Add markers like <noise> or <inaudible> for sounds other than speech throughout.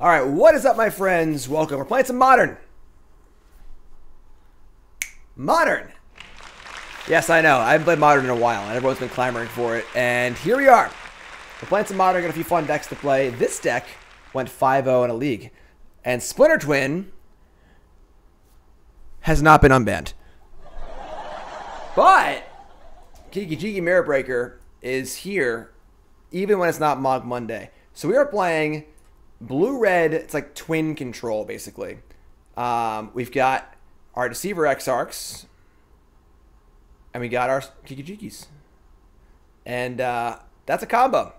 All right, what is up, my friends? Welcome. We're playing some Modern. Modern. Yes, I know. I haven't played Modern in a while, and everyone's been clamoring for it. And here we are. We're playing some Modern, got a few fun decks to play. This deck went 5-0 in a league. And Splinter Twin has not been unbanned. But Kiki Jiki Mirror Breaker is here even when it's not Mog Monday. So we are playing blue red. It's like twin control basically. Um, we've got our Deceiver Exarchs, and we got our Kiki Jikis, and uh, that's a combo.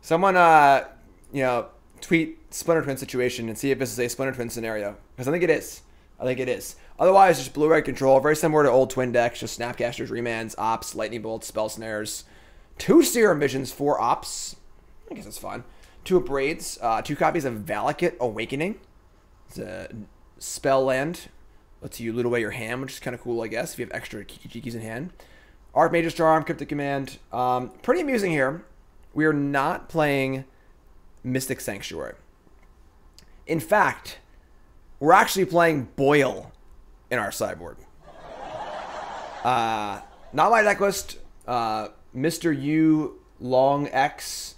Someone, uh, you know, tweet Splinter Twin situation and see if this is a Splinter Twin scenario because I think it is. I think it is. Otherwise, just blue red control, very similar to old twin decks, just Snapcasters, Remands, Opts, Lightning Bolts, Spell Snares, two Serum Visions, four Opts. I guess it's fun. Two Braids, uh, two copies of Valakut Awakening. It's a spell land. Lets you loot away your hand, which is kind of cool, I guess, if you have extra Kiki-Jikis in hand. Archmage's Charm, Cryptic Command. Um, pretty amusing here. We are not playing Mystic Sanctuary. In fact, we're actually playing Boil in our sideboard. Uh, not my deck list. Uh, Mr. U Long X.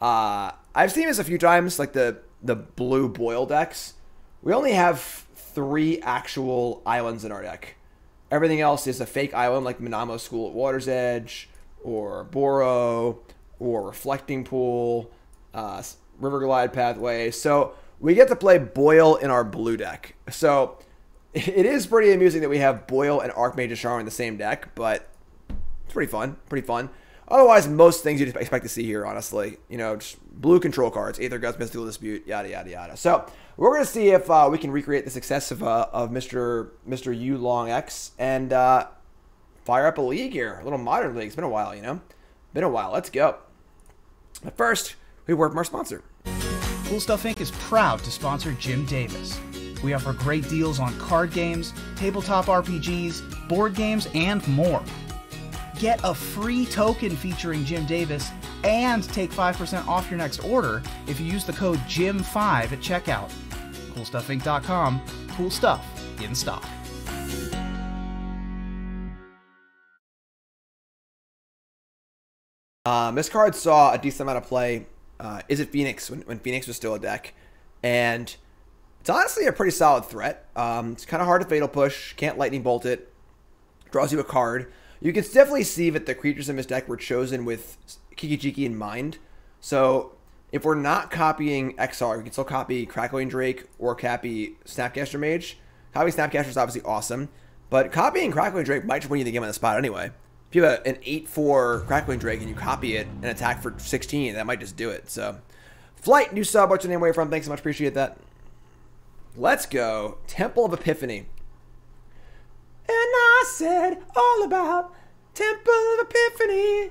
Uh, I've seen this a few times, like the the blue Boil decks. We only have three actual islands in our deck. Everything else is a fake island, like Minamo School at Water's Edge, Oboro, or Reflecting Pool, uh, Riverglide Pathway. So we get to play Boil in our blue deck. So <laughs> it is pretty amusing that we have Boil and Archmage Charm in the same deck, but it's pretty fun. Pretty fun. Otherwise, most things you'd expect to see here, honestly. You know, just blue control cards, Aether Gust, Mystical Dispute, yada, yada, yada. So, we're going to see if uh, we can recreate the success of, uh, of Mr. Mr. U Long X and uh, fire up a league here. A little modern league. It's been a while, you know? Been a while. Let's go. But first, we work from our sponsor. Cool Stuff Inc. is proud to sponsor Jim Davis. We offer great deals on card games, tabletop RPGs, board games, and more. Get a free token featuring Jim Davis and take 5% off your next order if you use the code JIM5 at checkout. CoolStuffInc.com. Cool stuff in stock. Um, this card saw a decent amount of play. Uh, it Phoenix when, when Phoenix was still a deck, and it's honestly a pretty solid threat. Um, it's kind of hard to fatal push. Can't lightning bolt it. Draws you a card. You can definitely see that the creatures in this deck were chosen with Kiki Jiki in mind. So if we're not copying Exarch, we can still copy Crackling Drake or copy Snapcaster Mage. Copying Snapcaster is obviously awesome, but copying Crackling Drake might just win you the game on the spot anyway. If you have an 8-4 Crackling Drake and you copy it and attack for 16, that might just do it. So, Flight, new sub, what's your name, you from? Thanks so much, appreciate that. Let's go. Temple of Epiphany. And I said all about Temple of Epiphany.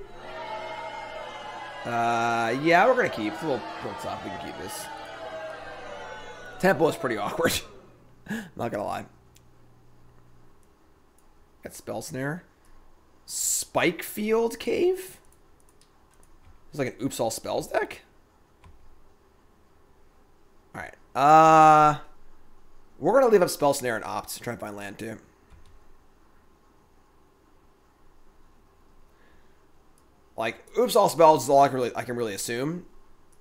Uh, yeah, we're gonna keep. It's a little, tough. We can keep this. Temple is pretty <laughs> awkward. Not gonna lie. Got Spell Snare. Spikefield Cave? It's like an Oops All Spells deck? Alright. Uh... We're to leave up Spell Snare and Opt. To try and find land, too. Like, Oops All Spells is all I can really, I can really assume.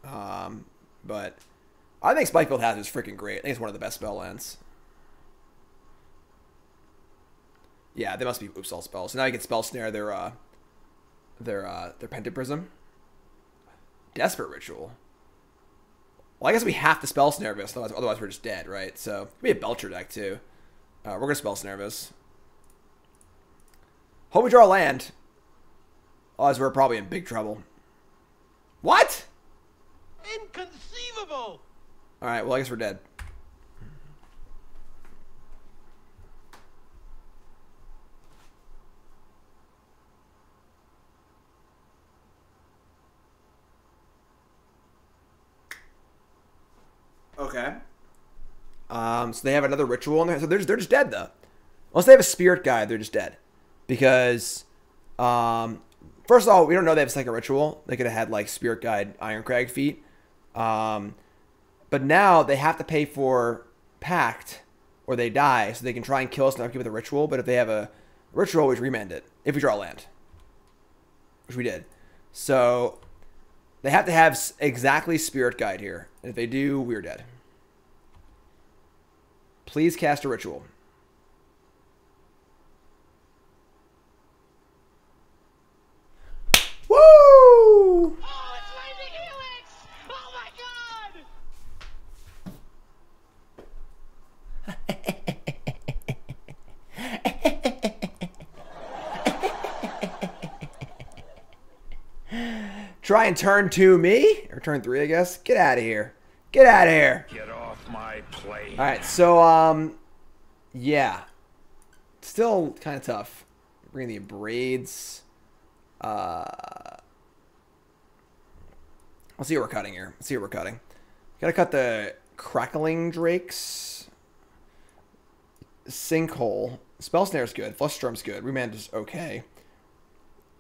Um, but I think Spikefield Hazard is freaking great. I think it's one of the best spell lands. Yeah, they must be oops all spells. So now you can spell snare their uh their uh their Pentad Prism. Desperate ritual. Well, I guess we have to spell snare this, otherwise, otherwise we're just dead, right? So maybe a Belcher deck too. Uh, we're gonna spell snare this. Hope we draw land. Otherwise we're probably in big trouble. What? Inconceivable! Alright, well I guess we're dead. Okay. Um, so they have another ritual in there. So they're just, they're just dead though. Unless they have a spirit guide, they're just dead. Because, um, first of all, we don't know they have a second ritual. They could have had like spirit guide Iron Ironcrag Feat. Um, But now they have to pay for Pact or they die, so they can try and kill us and it a ritual. But if they have a ritual, we remand it if we draw land, which we did. So they have to have exactly Spirit Guide here. And if they do, we're dead. Please cast a ritual. Woo! Oh, it's Lightning Helix! Oh my god! Try and turn two me or turn three, I guess. Get out of here. Get out of here. Get off my plane. All right, so um, yeah, still kind of tough. Bring the braids. Uh, let's see what we're cutting here. Let's see what we're cutting. Gotta cut the crackling drakes. Sinkhole. Spell snare's good. Flusterstorm's good. Remand is okay.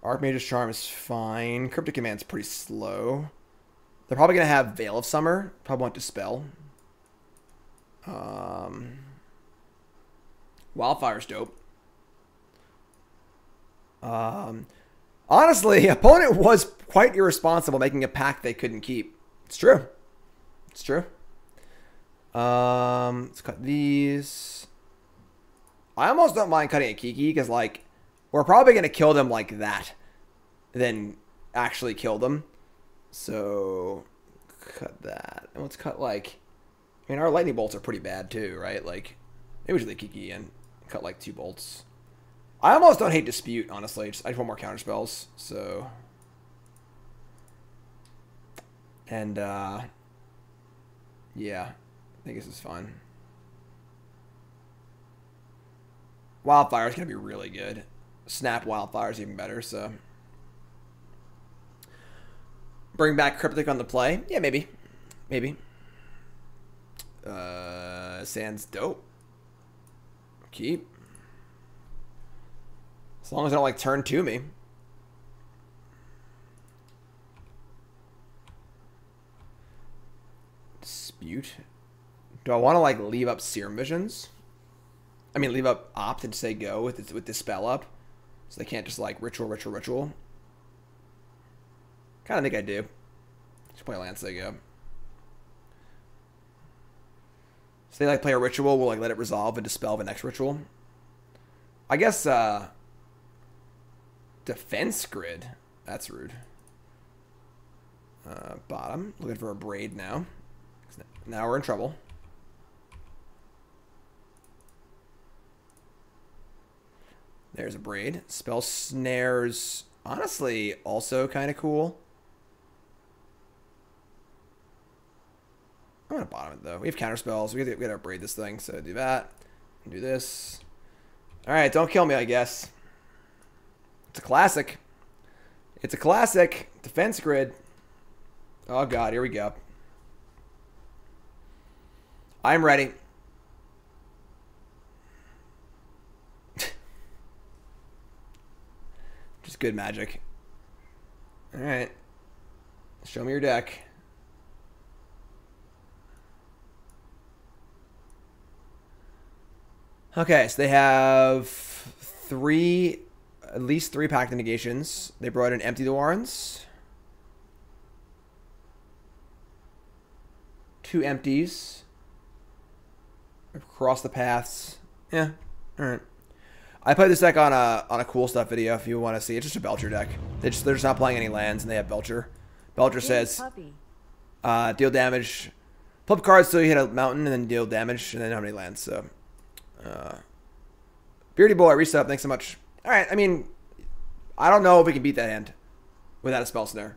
Archmage's charm is fine. Cryptic command's pretty slow. They're probably gonna have Veil of Summer. Probably want to spell. Um, Wildfire's dope. Um, honestly, <laughs> opponent was quite irresponsible making a pack they couldn't keep. It's true. It's true. Um, let's cut these. I almost don't mind cutting a Kiki because, like, we're probably going to kill them like that than actually kill them. So, cut that. And let's cut, like, I mean, our lightning bolts are pretty bad too, right? Like, maybe we should leave Kiki and cut like two bolts. I almost don't hate dispute, honestly. Just, I just want more counter spells. So, and uh, yeah, I think this is fun. Wildfire is gonna be really good. Snap Wildfire is even better. So, bring back Cryptic on the play. Yeah, maybe, maybe. Uh, Sand's dope. Keep. As long as I don't like turn to me. Dispute. Do I want to like leave up serum visions? I mean, leave up opt and say go with this, with this spell up, so they can't just like ritual, ritual, ritual. Kind of think I do. Just play Lance, they go. So they like play a ritual, we'll like let it resolve and dispel the next ritual. I guess uh defense grid. That's rude. Uh, bottom, looking for Abrade now. Now we're in trouble. There's Abrade. Spell snares, honestly, also kind of cool. I'm gonna bottom it though. We have counter spells. We gotta, we gotta Abrade this thing. So do that. Do this. All right, don't kill me. I guess it's a classic. It's a classic defense grid. Oh god, here we go. I'm ready. <laughs> Just good magic. All right. Show me your deck. Okay, so they have three, at least three pact negations. They brought in Empty the Warrens. Two empties. Recross the Paths. Yeah, alright. I played this deck on a on a cool stuff video if you want to see. It's just a Belcher deck. They just they're just not playing any lands and they have Belcher. Belcher says puppy. uh, deal damage. Flip cards so you hit a mountain and then deal damage and then how many lands. So uh, Beardy Boy, reset up. Thanks so much. All right. I mean, I don't know if we can beat that hand without a spell snare.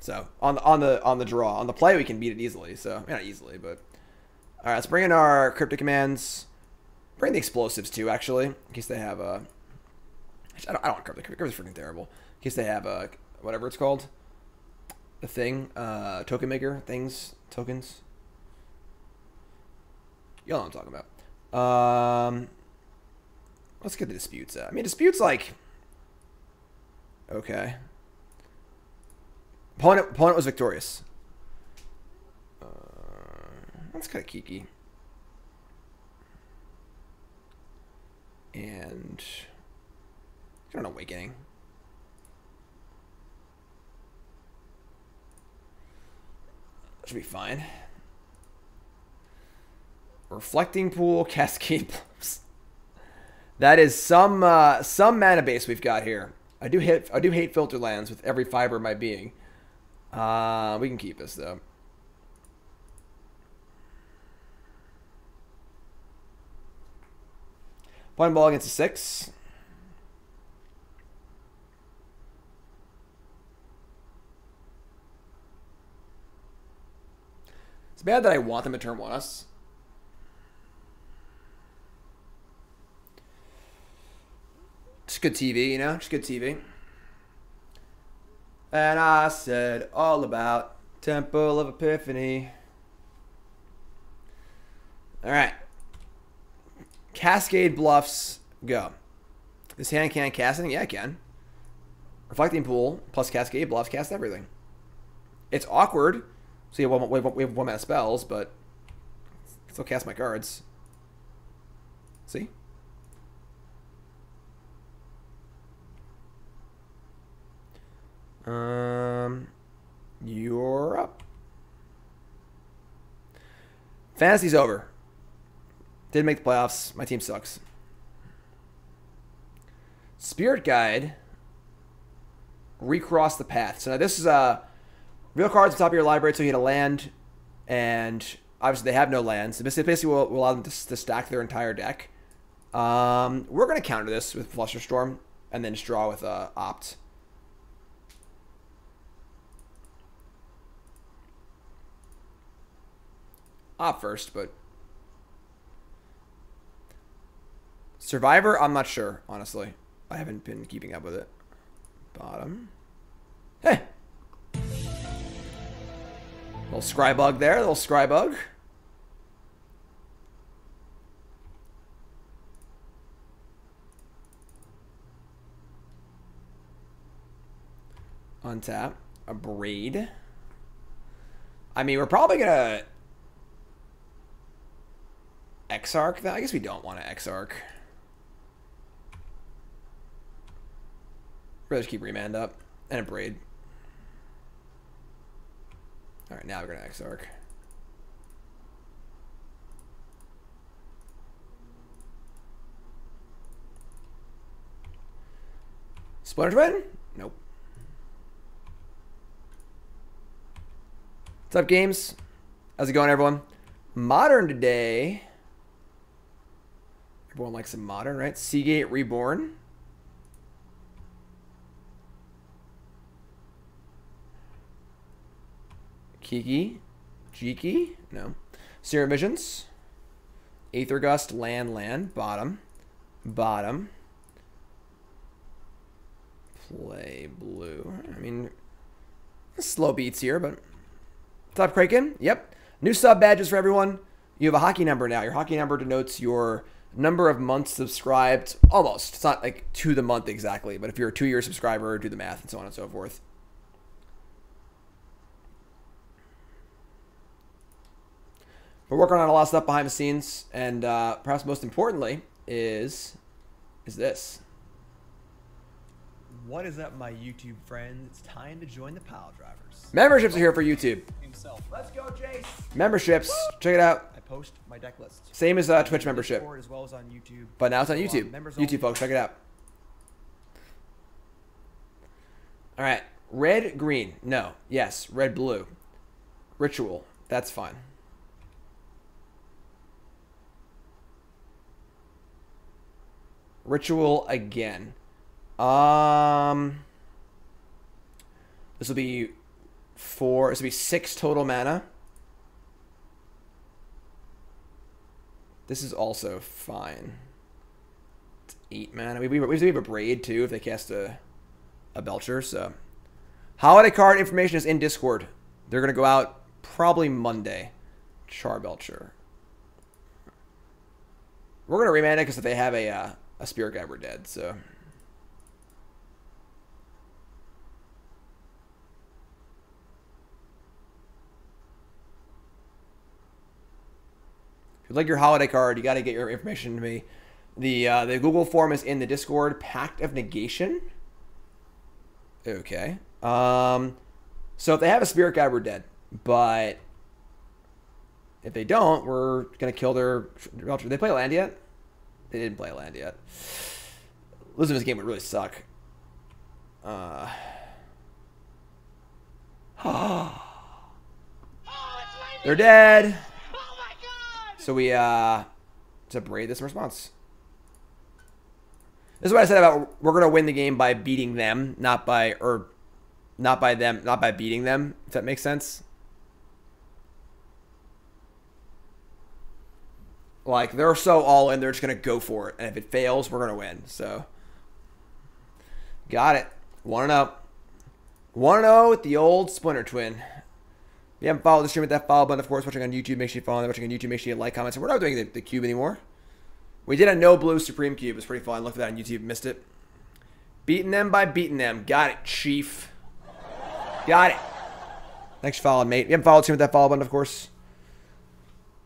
So on the on the on the draw on the play we can beat it easily. So not easily, but all right. Let's bring in our cryptic commands. Bring the explosives too, actually, in case they have a. I don't, I don't want cryptic. Cryptic's freaking terrible. In case they have a whatever it's called, the thing, uh, token maker things, tokens. You know what I'm talking about. Um, let's get the disputes. Out. I mean, disputes like okay. Opponent, opponent was victorious. Uh, That's kind of Kiki. And an awakening. Should be fine. Reflecting pool, <laughs> Cascade Bluffs. That is some uh, some mana base we've got here. I do hit I do hate filter lands with every fiber of my being. Uh, we can keep this though. Point ball against a six. It's bad that I want them to turn one us. Just good TV, you know? Just good TV. And I said all about Temple of Epiphany. All right. Cascade Bluffs, go. This hand can't cast anything? Yeah, I can. Reflecting Pool plus Cascade Bluffs, cast everything. It's awkward. So have one, we have, have one mana spells, but still cast my cards. See? Um, you're up. Fantasy's over. Didn't make the playoffs. My team sucks. Spirit Guide. Recross the path. So now this is a real cards on top of your library. So you get a land, and obviously they have no lands. So basically, will, will allow them to, to, stack their entire deck. Um, we're gonna counter this with Flusterstorm, and then just draw with uh, Opt. Opt first, but Survivor, I'm not sure, honestly. I haven't been keeping up with it. Bottom. Hey! Little Scrybug there, little Scrybug. Untap. Abrade. I mean, we're probably gonna Exarch. I guess we don't want to Exarch. Rather keep Remand up. And Abrade. Alright, now we're going to Exarch. Splinter Twin? Nope. What's up, games? How's it going, everyone? Modern today. Everyone likes some modern, right? Sea Gate Reborn. Kiki. Jiki? No. Serum Visions. Aether Gust, Land, Land. Bottom. Bottom. Play blue. I mean, slow beats here, but... Top Kraken? Yep. New sub badges for everyone. You have a hockey number now. Your hockey number denotes your number of months subscribed. Almost. It's not like to the month exactly, but if you're a two year subscriber, do the math and so on and so forth. We're working on a lot of stuff behind the scenes, and uh, perhaps most importantly is is this. What is up, my YouTube friends? It's time to join the Pile Drivers. Memberships are here for YouTube. Himself. Let's go, Jace. Memberships, check it out. Post my deck list. Same as uh, Twitch membership, as well as on YouTube. but now it's on YouTube. members. YouTube folks, check it out. All right, red, green, no, yes, red, blue, ritual, that's fine. Ritual again. Um, this will be four. This will be six total mana. This is also fine. It's eight mana. We, we, we have Abrade too if they cast a a Belcher. So holiday card information is in Discord. They're gonna go out probably Monday. Charbelcher. We're gonna remand it because if they have a uh, a Spirit Guide, we're dead. So. Like your holiday card, you got to get your information to me. The uh, the Google form is in the Discord. Pact of Negation. Okay. Um, so if they have a spirit guide, we're dead. But if they don't, we're gonna kill their. Did they play land yet? They didn't play land yet. Losing this game would really suck. Uh. <gasps> Oh, They're dead. Oh! So we uh separate this in response. This is what I said about we're gonna win the game by beating them, not by or not by them, not by beating them. If that makes sense. Like they're so all in, they're just gonna go for it, and if it fails, we're gonna win. So, got it. One and zero. One and zero with the old Splinter Twin. If you haven't followed the stream with that follow button, of course, watching on YouTube, make sure you follow. Watching on YouTube, make sure you like, comments. And we're not doing the, the cube anymore. We did a no blue Supreme Cube. It was pretty fun. Look for that on YouTube. Missed it. Beating them by beating them. Got it, Chief. Got it. Thanks for following, mate. If you haven't followed, stream with that follow button, of course.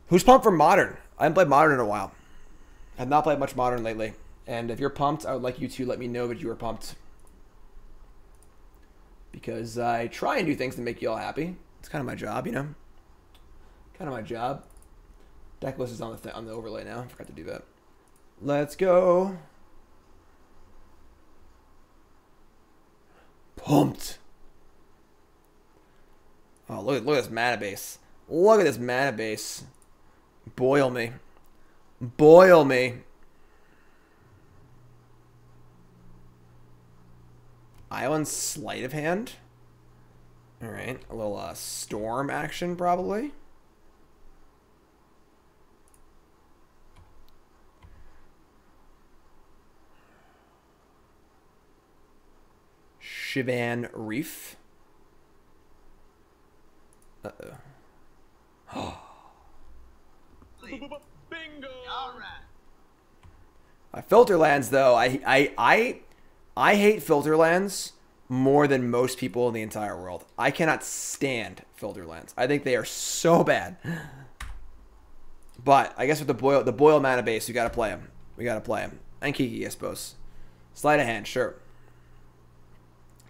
Who's pumped for Modern? I haven't played Modern in a while. I've not played much Modern lately. And if you're pumped, I would like you to let me know that you are pumped. Because I try and do things to make you all happy. It's kind of my job, you know? Kind of my job. Deck list is on the, th- on the overlay now. I forgot to do that. Let's go. Pumped. Oh, look at look at this mana base. Look at this mana base. Boil me. Boil me. Island sleight of hand. All right, a little uh, storm action probably. Shivan Reef. Uh oh. <gasps> Bingo! All right. Uh, Filterlands, though, I, I, I, I hate Filterlands more than most people in the entire world. I cannot stand filter Filterlands. I think they are so bad. But I guess with the boil, the boil mana base, we gotta play them. We gotta play them. And Kiki, I suppose. Sleight of hand, sure.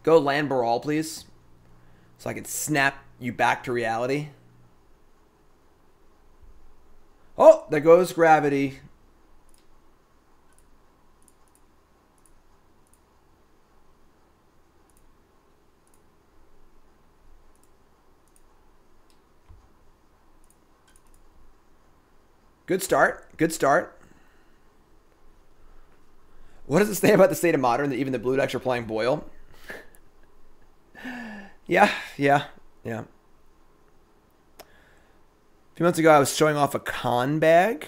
Go land Baral, please, so I can snap you back to reality. Oh, there goes gravity. Good start. Good start. What does it say about the state of modern that even the blue decks are playing Boil? <laughs> yeah, yeah, yeah. A few months ago, I was showing off a con bag.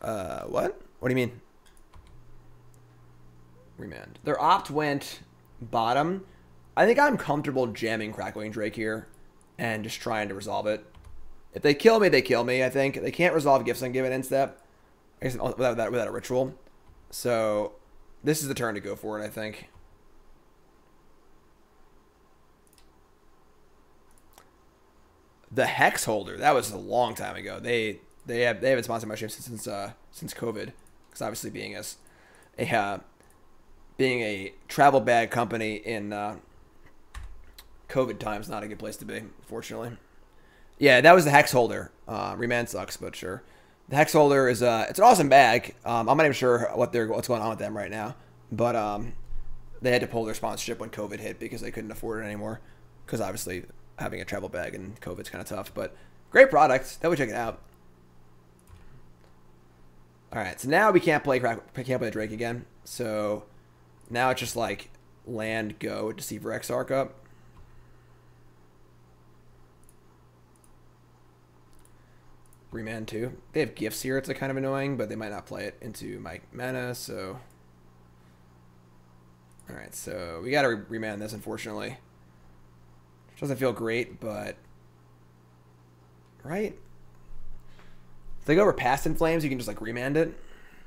Uh, what? What do you mean? Remand. Their opt went bottom. I think I'm comfortable jamming Crackling Drake here and just trying to resolve it. If they kill me, they kill me. I think they can't resolve Gifts Ungiven instep. I guess without that, without a ritual. So this is the turn to go for it. I think. The hex holder. That was a long time ago. They they have they haven't sponsored my stream since since, uh, since COVID. Because obviously being a a uh, being a travel bag company in uh, COVID times not a good place to be. Unfortunately. Yeah, that was the hex holder. Uh, Remand sucks, but sure. The hex holder is uh, it's an awesome bag. Um, I'm not even sure what they're what's going on with them right now, but um, they had to pull their sponsorship when COVID hit because they couldn't afford it anymore. Because obviously having a travel bag and COVID's kind of tough, but great product. Definitely check it out. All right, so now we can't play crack, can't play Drake again. So now it's just like land go Deceiver Exarch up. Remand too. They have gifts here. It's like kind of annoying, but they might not play it into my mana. So, all right. So we got to re- remand this, unfortunately. Doesn't feel great, but right. If they go over past in flames, you can just like remand it.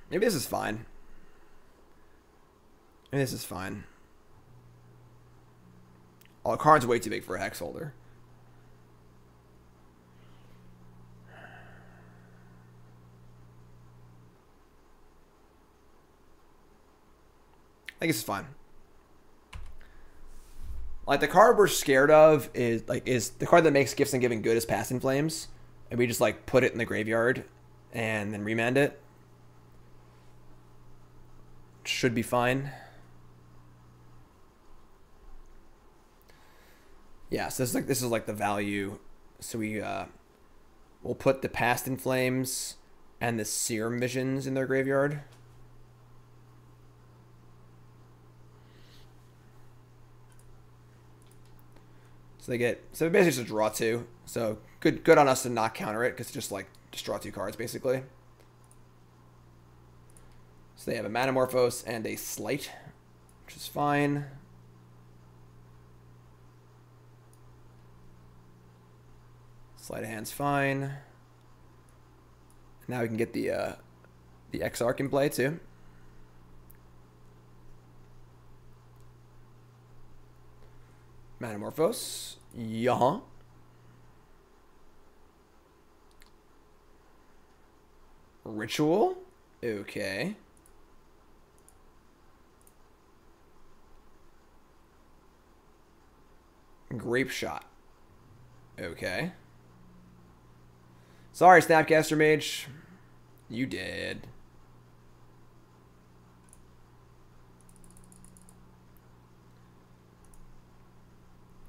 Maybe this is fine. Maybe this is fine. Oh, the card's way too big for a hex holder. I guess it's fine. Like the card we're scared of is like is the card that makes Gifts Ungiven good is Past in Flames, and we just like put it in the graveyard and then remand it. Should be fine. Yeah, so this is like this is like the value. So we uh we'll put the Past in Flames and the Serum Visions in their graveyard. So they get so basically just a draw two. So good good on us to not counter it because it's just like just draw two cards basically. So they have a Manamorphose and a Sleight, which is fine. Sleight of hand's fine. Now we can get the uh, the Exarch in play too. Manamorphose. Yeah. Ritual. Okay. Grapeshot. Okay. Sorry, Snapcaster Mage. You did.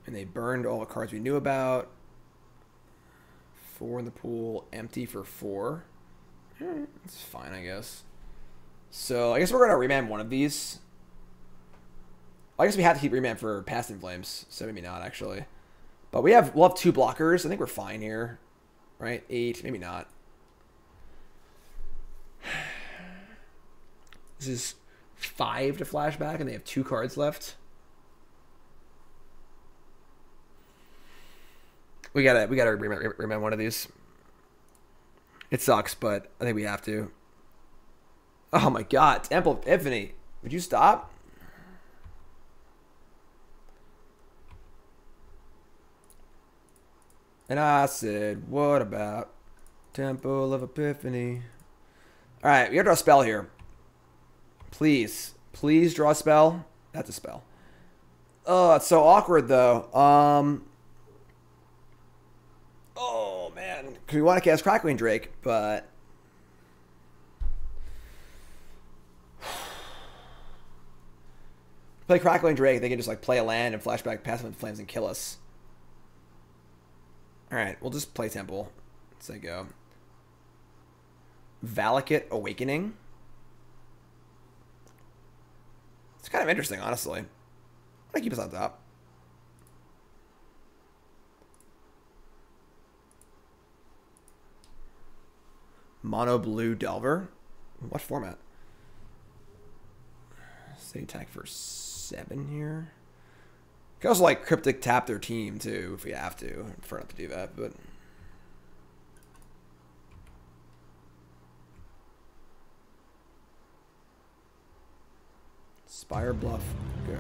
And they burned all the cards we knew about. Four in the pool, empty for four. Eh, It's fine, I guess. So I guess we're gonna remand one of these. I guess we have to keep remand for past flames, so maybe not actually. But we have we'll have two blockers. I think we're fine here, right? Eight, maybe not. <sighs> This is five to flashback, and they have two cards left. We gotta we gotta remand one of these. It sucks, but I think we have to. Oh my god, Temple of Epiphany. Would you stop? And I said, what about Temple of Epiphany? Alright, we gotta draw a spell here. Please. Please draw a spell. That's a spell. Oh, it's so awkward though. Um Oh man. Cause we want to cast Crackling Drake, but <sighs> play Crackling Drake, they can just like play a land and flashback pass them into flames and kill us. Alright, we'll just play Temple. Let's go. Valakut Awakening. It's kind of interesting, honestly. I'm gonna keep us on top. Mono Blue Delver. What format? Say attack for seven here. Could also like cryptic tap their team too if we have to. I prefer not to do that, but Spirebluff, go.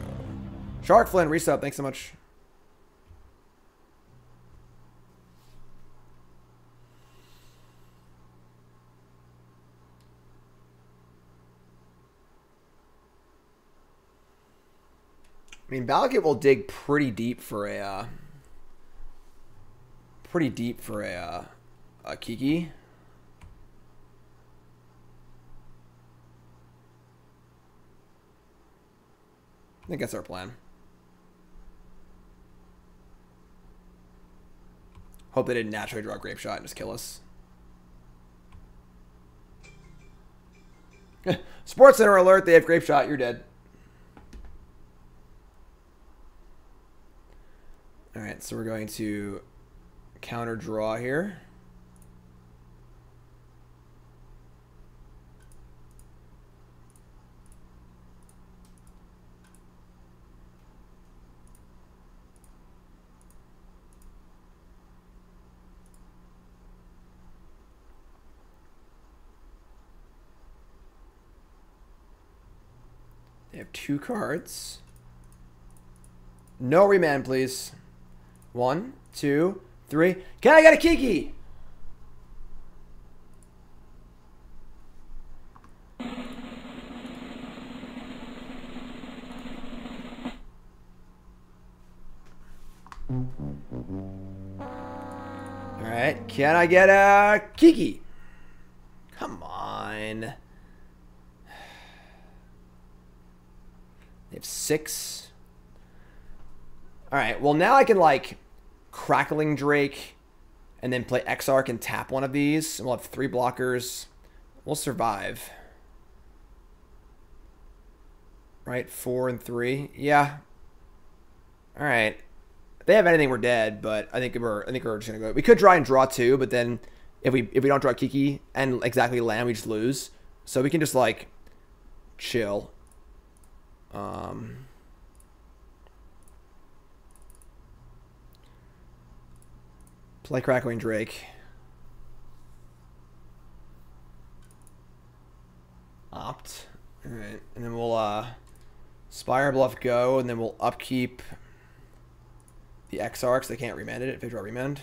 Shark Flynn, resub, thanks so much. I mean, Valakut will dig pretty deep for a, uh, pretty deep for a, uh, a Kiki. I think that's our plan. Hope they didn't naturally draw grapeshot and just kill us. <laughs> Sports Center alert! They have grapeshot. You're dead. All right, so we're going to counter draw here. They have two cards. No remand, please. One, two, three. Okay, I got a Kiki. All right, can I get a Kiki? Come on. They have six. All right, well now I can like Crackling Drake and then play Exarch and tap one of these. And we'll have three blockers. We'll survive. Right, four and three. Yeah. All right. If they have anything, we're dead. But I think we're I think we're just gonna go. We could try and draw two, but then if we if we don't draw Kiki and exactly land, we just lose. So we can just like chill. Um. Play Crackling Drake. Opt. Alright. And then we'll uh Spirebluff go, and then we'll upkeep the Exarchs. They can't remand it draw remand.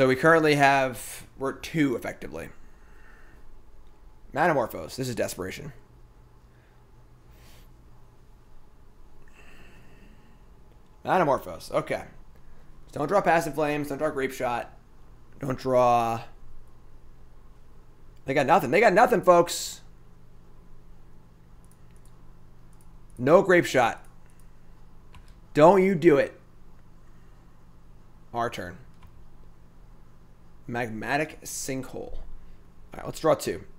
So we currently have we're two effectively. Manamorphose. This is desperation. Manamorphose. Okay. So don't draw Past in Flames. Don't draw grapeshot. Don't draw. They got nothing. They got nothing, folks. No grapeshot. Don't you do it. Our turn. Magmatic sinkhole. All right, let's draw two. <gasps>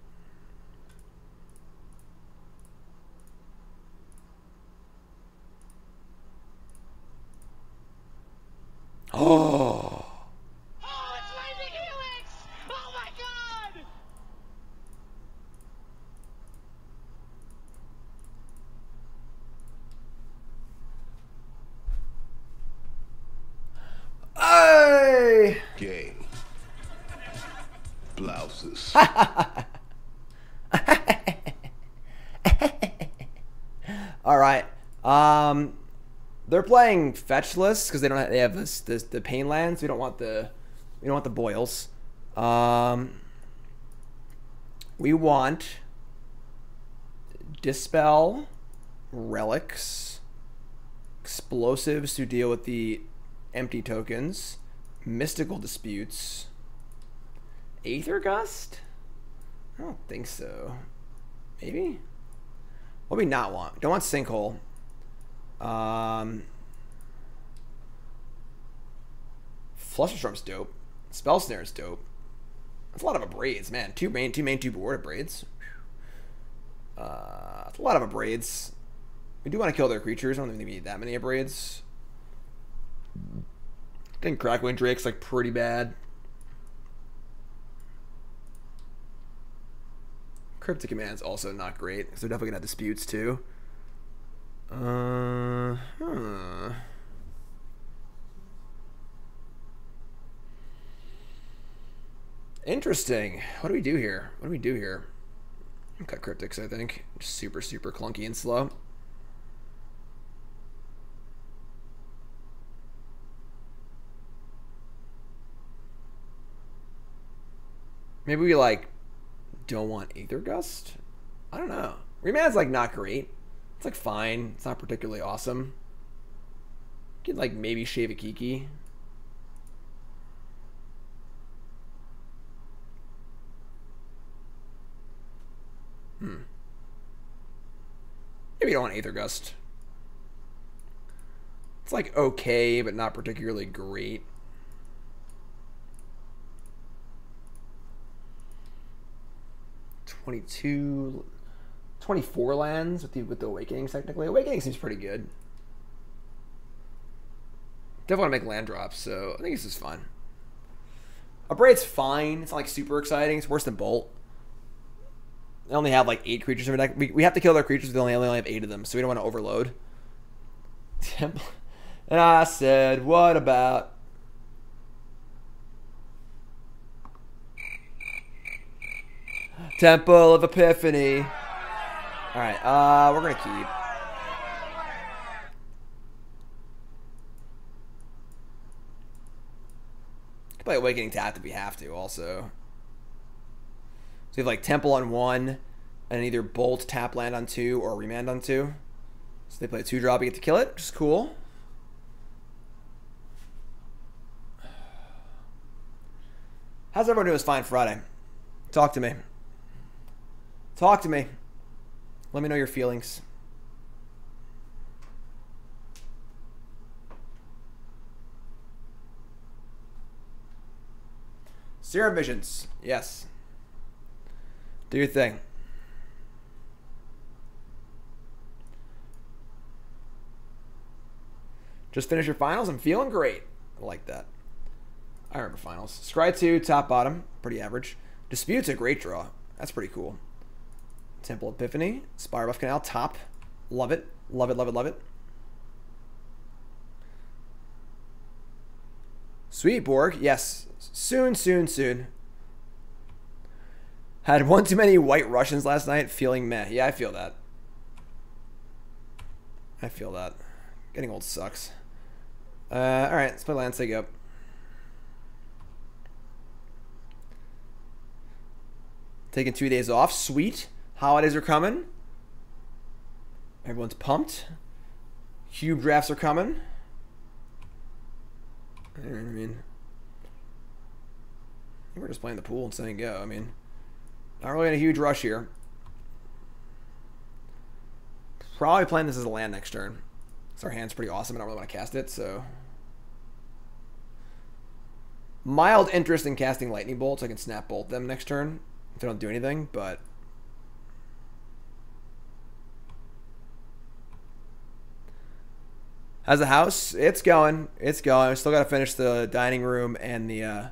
Oh. <laughs> All right. Um, they're playing fetchless because they don't have, they have this, this the pain lands. We don't want the we don't want the boils. Um, we want dispel relics, explosives to deal with the empty tokens, mystical disputes, aether gust. I don't think so. Maybe. What we not want? Don't want sinkhole. Um, Flusterstorm's dope. Spell Snare is dope. That's a lot of abrades, man. Two main, two main, two board abrades. Uh, that's a lot of abrades. We do want to kill their creatures. I don't think we need that many abrades. I think Crackling Drake's like pretty bad. Cryptic Command's also not great, because they're definitely gonna have disputes too. Uh, huh. Interesting. What do we do here? What do we do here? Cut cryptics, I think. Just super, super clunky and slow. Maybe we like don't want Aether Gust? I don't know. Remand's like not great. It's like fine. It's not particularly awesome. Could like maybe shave a Kiki. Hmm. Maybe you don't want Aether Gust. It's like okay, but not particularly great. Twenty-two 24 lands with the with the awakenings technically. Awakening seems pretty good. Definitely want to make land drops, so I think this is fun. Abrade's fine. It's not like super exciting. It's worse than Bolt. They only have like eight creatures in deck. We, we have to kill their creatures. They only, only have eight of them, so we don't want to overload. <laughs> and I said, what about Temple of Epiphany? All right, uh, we're gonna keep. Could play Awakening tapped if we have to, also. So you have like Temple on one, and either Bolt tap land on two or Remand on two. So they play a two drop, you get to kill it, which is cool. How's everyone doing It's fine Friday? Talk to me. Talk to me. Let me know your feelings. Serum Visions. Yes. Do your thing. Just finished your finals. I'm feeling great. I like that. I remember finals. Scry 2, top bottom. Pretty average. Dispute's a great draw. That's pretty cool. Temple Epiphany. Spirebluff Canal, top. Love it. Love it, love it, love it. Sweet Borg. Yes. Soon, soon, soon. Had one too many white Russians last night, feeling meh. Yeah, I feel that. I feel that. Getting old sucks. Uh, alright, let's play Landsig up. Taking two days off. Sweet. Holidays are coming. Everyone's pumped. Cube drafts are coming. I mean, we're just playing the pool and saying go. I mean, not really in a huge rush here. Probably playing this as a land next turn. So our hand's pretty awesome. I don't really want to cast it, so. Mild interest in casting lightning bolts. I can snap bolt them next turn if they don't do anything, but How's the house? It's going. It's going. I still got to finish the dining room and the uh,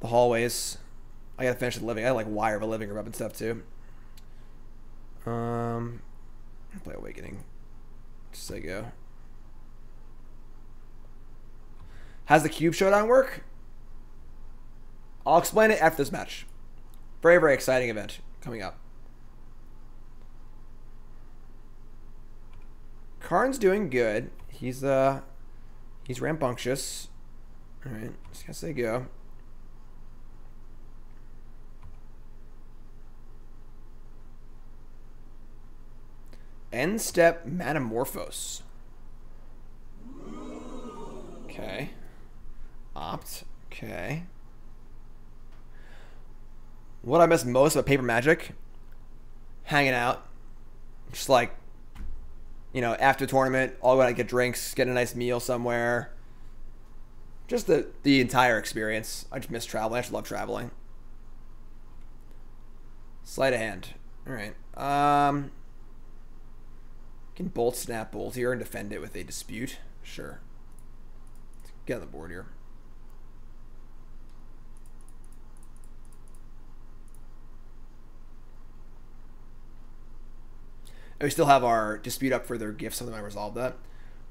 the hallways. I got to finish the living. I like wire the living room up and stuff too. Um, play Awakening. Just say go. How's the Cube Showdown work? I'll explain it after this match. Very, very exciting event coming up. Karn's doing good. He's uh he's rambunctious. Alright, just gonna say go. End step Manamorphose. Okay. Opt. Okay. What I miss most about Paper Magic? Hanging out. Just like, you know, after tournament, all go out get drinks, get a nice meal somewhere. Just the, the entire experience. I just miss traveling. I just love traveling. Sleight of hand. Alright. Um, can bolt snap bolt here and defend it with a dispute. Sure. Let's get on the board here. And we still have our dispute up for their gifts. Something I resolved that.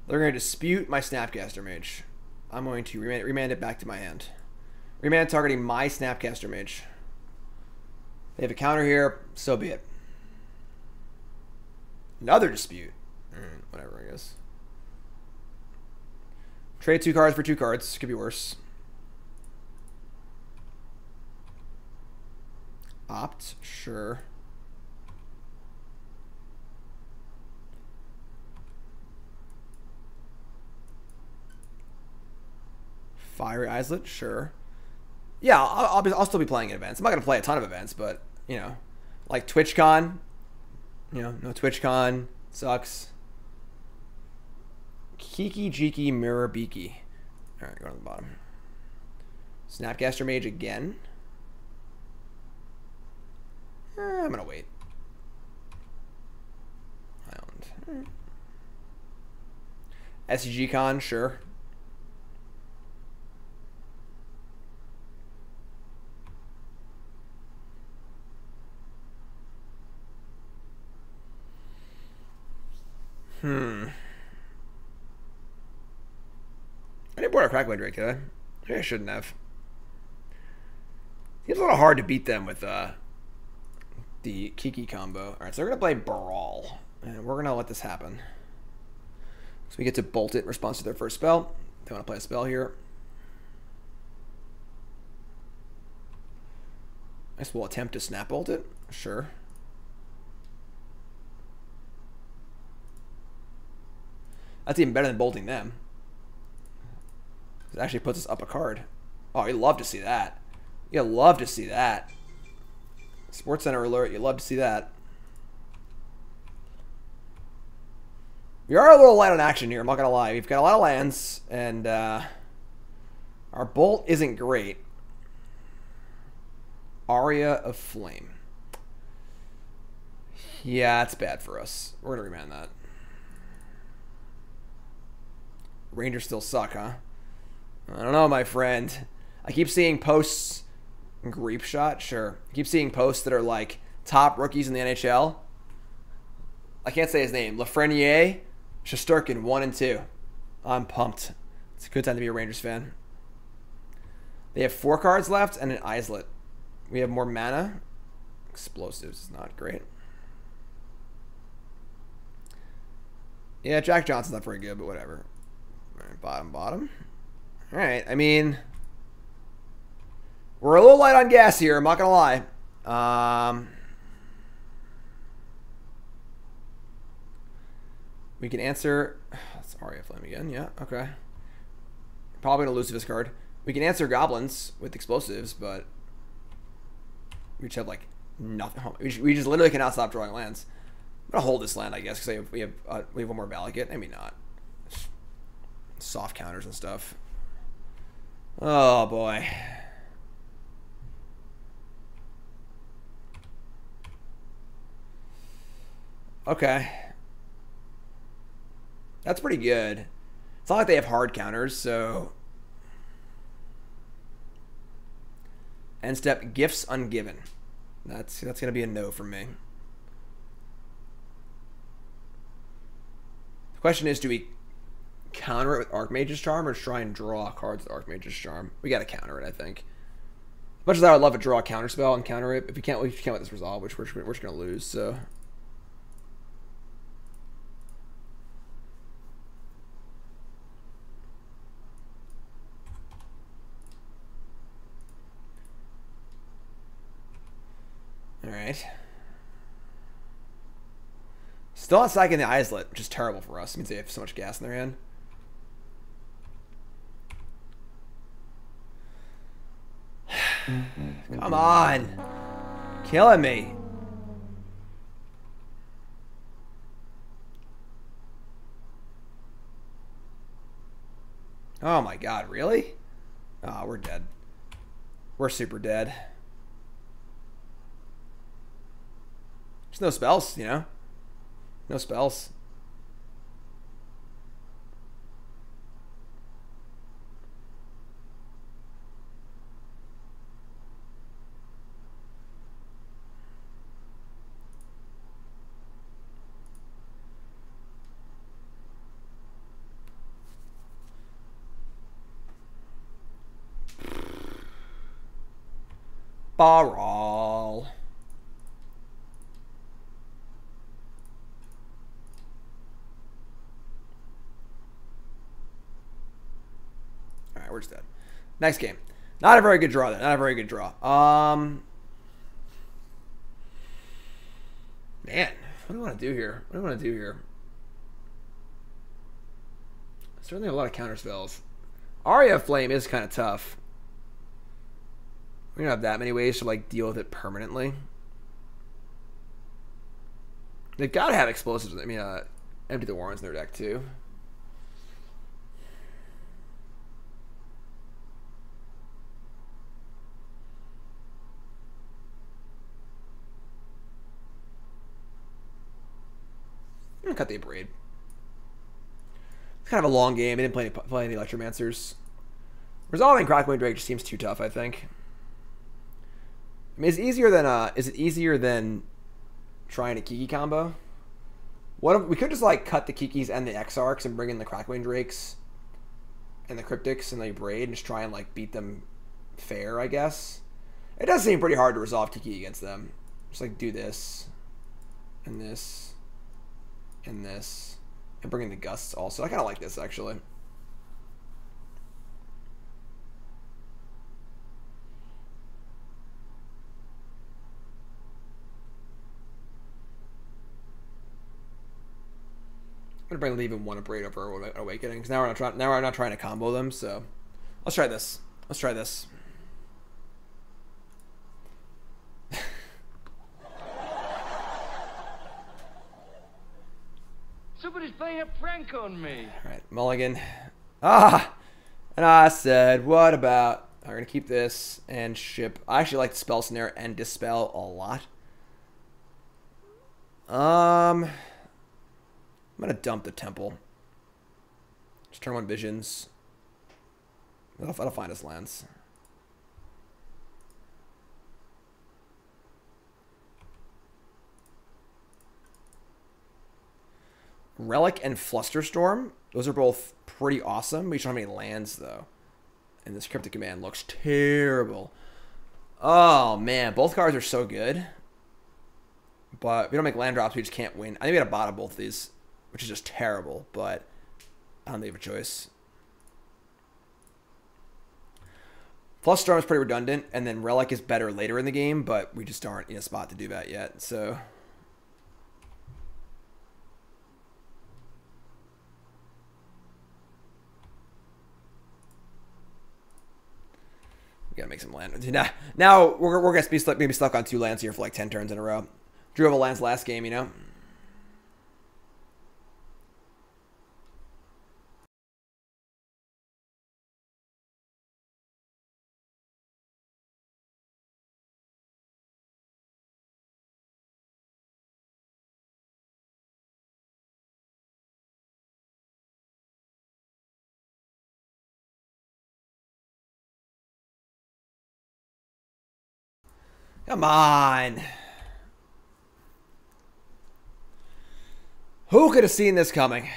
They're going to dispute my Snapcaster Mage. I'm going to remand, remand it back to my hand. Remand targeting my Snapcaster Mage. They have a counter here, so be it. Another dispute. Mm, whatever, I guess. Trade two cards for two cards. Could be worse. Opt, sure. Fiery Islet, sure. Yeah, I'll, I'll, be, I'll still be playing events. I'm not going to play a ton of events, but, you know, like TwitchCon, you know, no TwitchCon, sucks. Kiki Jiki Mirror Breaker. Alright, go to the bottom. Snapcaster Mage again. Eh, I'm gonna wait. Island. SCG Con, sure. Hmm. I didn't board a Crackling Drake, did I? Maybe I shouldn't have. Seems a little hard to beat them with uh, the Kiki combo. Alright, so we're going to play Brawl. And we're going to let this happen. So we get to bolt it in response to their first spell. They want to play a spell here. I guess we'll attempt to snap bolt it. Sure. That's even better than bolting them. It actually puts us up a card. Oh, you love to see that. You love to see that. Sports Center alert. You love to see that. We are a little light on action here. I'm not gonna lie. We've got a lot of lands, and uh, our bolt isn't great. Aria of Flame. Yeah, it's bad for us. We're gonna remand that. Rangers still suck, huh? I don't know, my friend. I keep seeing posts. Grapeshot, sure. I keep seeing posts that are like top rookies in the NHL. I can't say his name. Lafreniere, Shesterkin, one and two. I'm pumped. It's a good time to be a Rangers fan. They have four cards left and an Islet. We have more mana. Explosives is not great. Yeah, Jack Johnson's not very good, but whatever. Bottom, bottom. All right, I mean, we're a little light on gas here. I'm not gonna lie. Um, we can answer. That's Aria Flame again. Yeah. Okay. Probably gonna lose this card. We can answer goblins with explosives, but we just have like nothing. We just, we just literally cannot stop drawing lands. I'm gonna hold this land, I guess, because we have uh, we have one more Valakut. Maybe not. Soft counters and stuff. Oh boy. Okay. That's pretty good. It's not like they have hard counters, so. End step gifts ungiven. That's that's gonna be a no for me. The question is, do we counter it with Archmage's Charm or try and draw cards with Archmage's Charm? We gotta counter it, I think. As much as I would love to draw a counter spell and counter it, if we can't, we can't with this resolve, which we're, we're just gonna lose. So. All right. Still not stacking the Islet, which is terrible for us. It means they have so much gas in their hand. Come on. Killing me. Oh my god, really? Oh, we're dead. We're super dead. There's no spells, you know? No spells. Baral. All right, we're just dead. Next game. Not a very good draw, then. Not a very good draw. Um, man, what do I want to do here? What do I want to do here? Certainly a lot of counter spells. Aria Flame is kind of tough. We don't have that many ways to like deal with it permanently. They've got to have explosives. I mean, uh, empty the warrens in their deck too. I'm gonna cut the braid. It's kind of a long game. I didn't play any, play any Electromancers. Resolving Crackling Drake just seems too tough, I think. I mean, is it easier than uh, is it easier than trying a Kiki combo? What if we could just like cut the Kikis and the Exarchs and bring in the Crackling Drakes and the Cryptics and the Braid and just try and like beat them fair, I guess. It does seem pretty hard to resolve Kiki against them. Just like do this and this and this and bring in the gusts also. I kind of like this actually. Gonna bring leave and one abrade over awakening because now we're not trying. Now we're not trying to combo them. So let's try this. Let's try this. <laughs> Somebody's playing a prank on me. All right, Mulligan. Ah, and I said, what about? I'm gonna keep this and ship. I actually like spell snare and dispel a lot. Um, I'm gonna dump the temple. Just turn on visions. That'll, that'll find us lands. Relic and Flusterstorm. Those are both pretty awesome. We don't have any lands though. And this Cryptic Command looks terrible. Oh man, both cards are so good. But we don't make land drops, we just can't win. I think we got to bottom both of these, which is just terrible, but I don't think a choice. Flusterstorm is pretty redundant, and then Relic is better later in the game, but we just aren't in a spot to do that yet. So We gotta make some land. <laughs> Now, now we're, we're gonna be stuck, maybe stuck on two lands here for like ten turns in a row. Drew a lands last game, you know. Come on. Who could have seen this coming?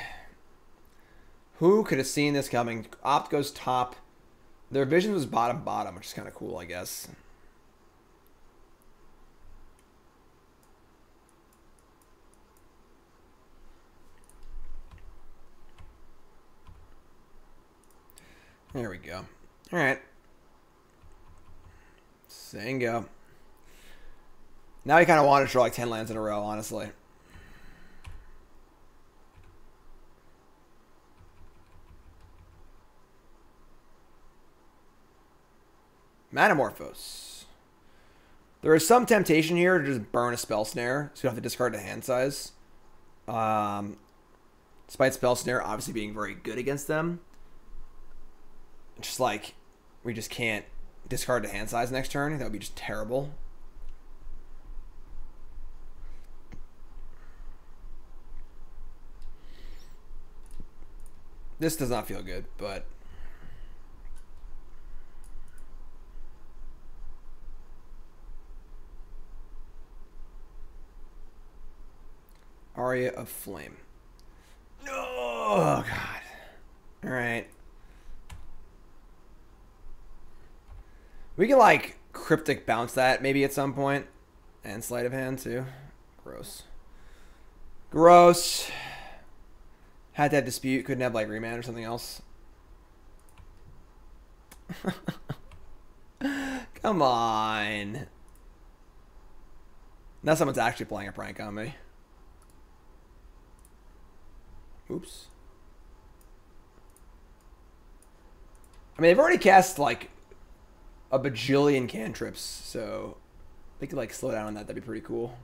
Who could have seen this coming? Opt goes top. Their vision was bottom bottom, which is kind of cool, I guess. There we go. All right. Saying go. Now he kind of wanted to draw like 10 lands in a row, honestly. Manamorphose. There is some temptation here to just burn a spell snare, so you have to discard the hand size. Um, despite spell snare obviously being very good against them, just like we just can't discard the hand size next turn. That would be just terrible. This does not feel good, but Aria of Flame. Oh god. All right. We can like cryptic bounce that maybe at some point, and sleight of hand too. Gross. Gross. Had that dispute. Couldn't have like remand or something else. <laughs> Come on. Now someone's actually playing a prank on me. Oops. I mean, they've already cast like a bajillion cantrips, so they could like slow down on that. That'd be pretty cool.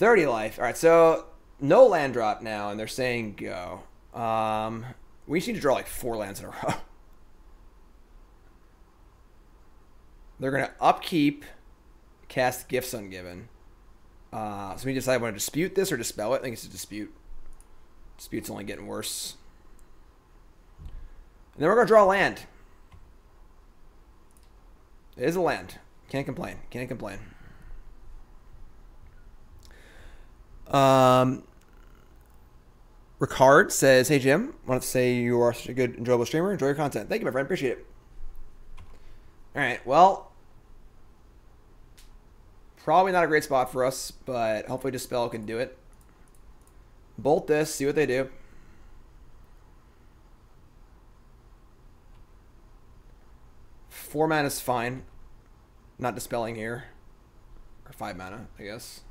Thirty life. All right, so no land drop now, and they're saying go. Um, we just need to draw like four lands in a <laughs> row. They're gonna upkeep, cast gifts ungiven. Uh, so we decide want to dispute this or dispel it. I think it's a dispute. Dispute's only getting worse. And then we're gonna draw land. It is a land. Can't complain. Can't complain. Um, Ricard says, "Hey Jim, wanted to say you are such a good, enjoyable streamer. Enjoy your content. Thank you, my friend. Appreciate it." All right. Well, probably not a great spot for us, but hopefully Dispel can do it. Bolt this. See what they do. Four mana is fine. Not dispelling here. Or five mana, I guess.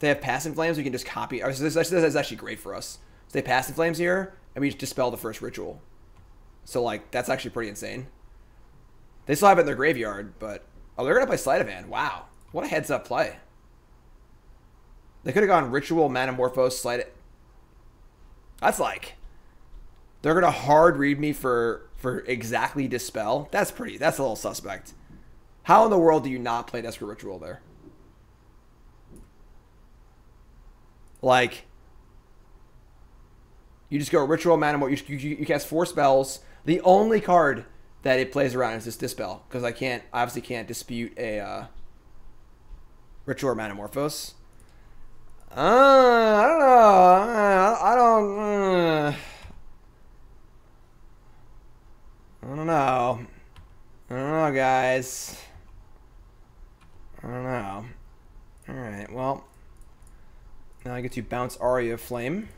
They have Past in Flames, we can just copy. Or, so this, this is actually great for us. So they have Past in Flames here, and we dispel the first ritual. So, like, that's actually pretty insane. They still have it in their graveyard, but... Oh, they're to play Sleight of Hand. Wow. What a heads-up play. They could have gone Ritual, Manamorphose, Sleight... That's like... They're to hard read me for for exactly Dispel. That's pretty... That's a little suspect. How in the world do you not play Desperate Ritual there? Like... You just go Ritual, Manamorphose... You, you, you cast four spells... The only card that it plays around is this Dispel. Because I can't, obviously can't dispute a uh, Ritual or Manamorphose. Uh, I don't know. Uh, I don't. Uh, I don't know. I don't know, guys. I don't know. Alright, well. Now I get to bounce Aria Flame.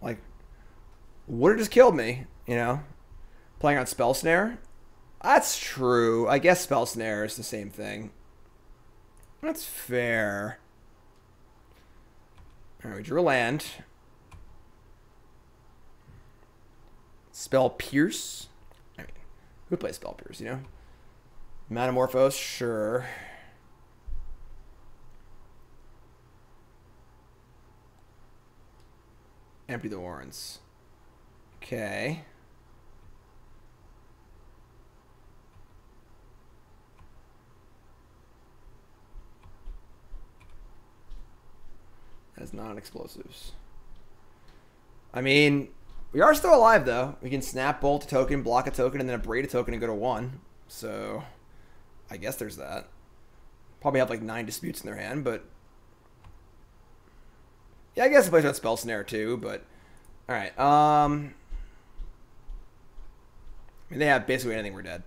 Like, would have just killed me, you know? Playing on Spell Snare? That's true. I guess Spell Snare is the same thing. That's fair. Alright, we drew a land. Spell Pierce? I mean, who plays Spell Pierce, you know? Manamorphose, sure. Empty the warrens. Okay. As non-explosives. I mean, we are still alive though. We can snap bolt a token, block a token, and then abrade a token and go to one. So, I guess there's that. Probably have like nine disputes in their hand, but yeah, I guess it plays on spell snare too. But all right, um, I mean, they have basically anything. We're dead.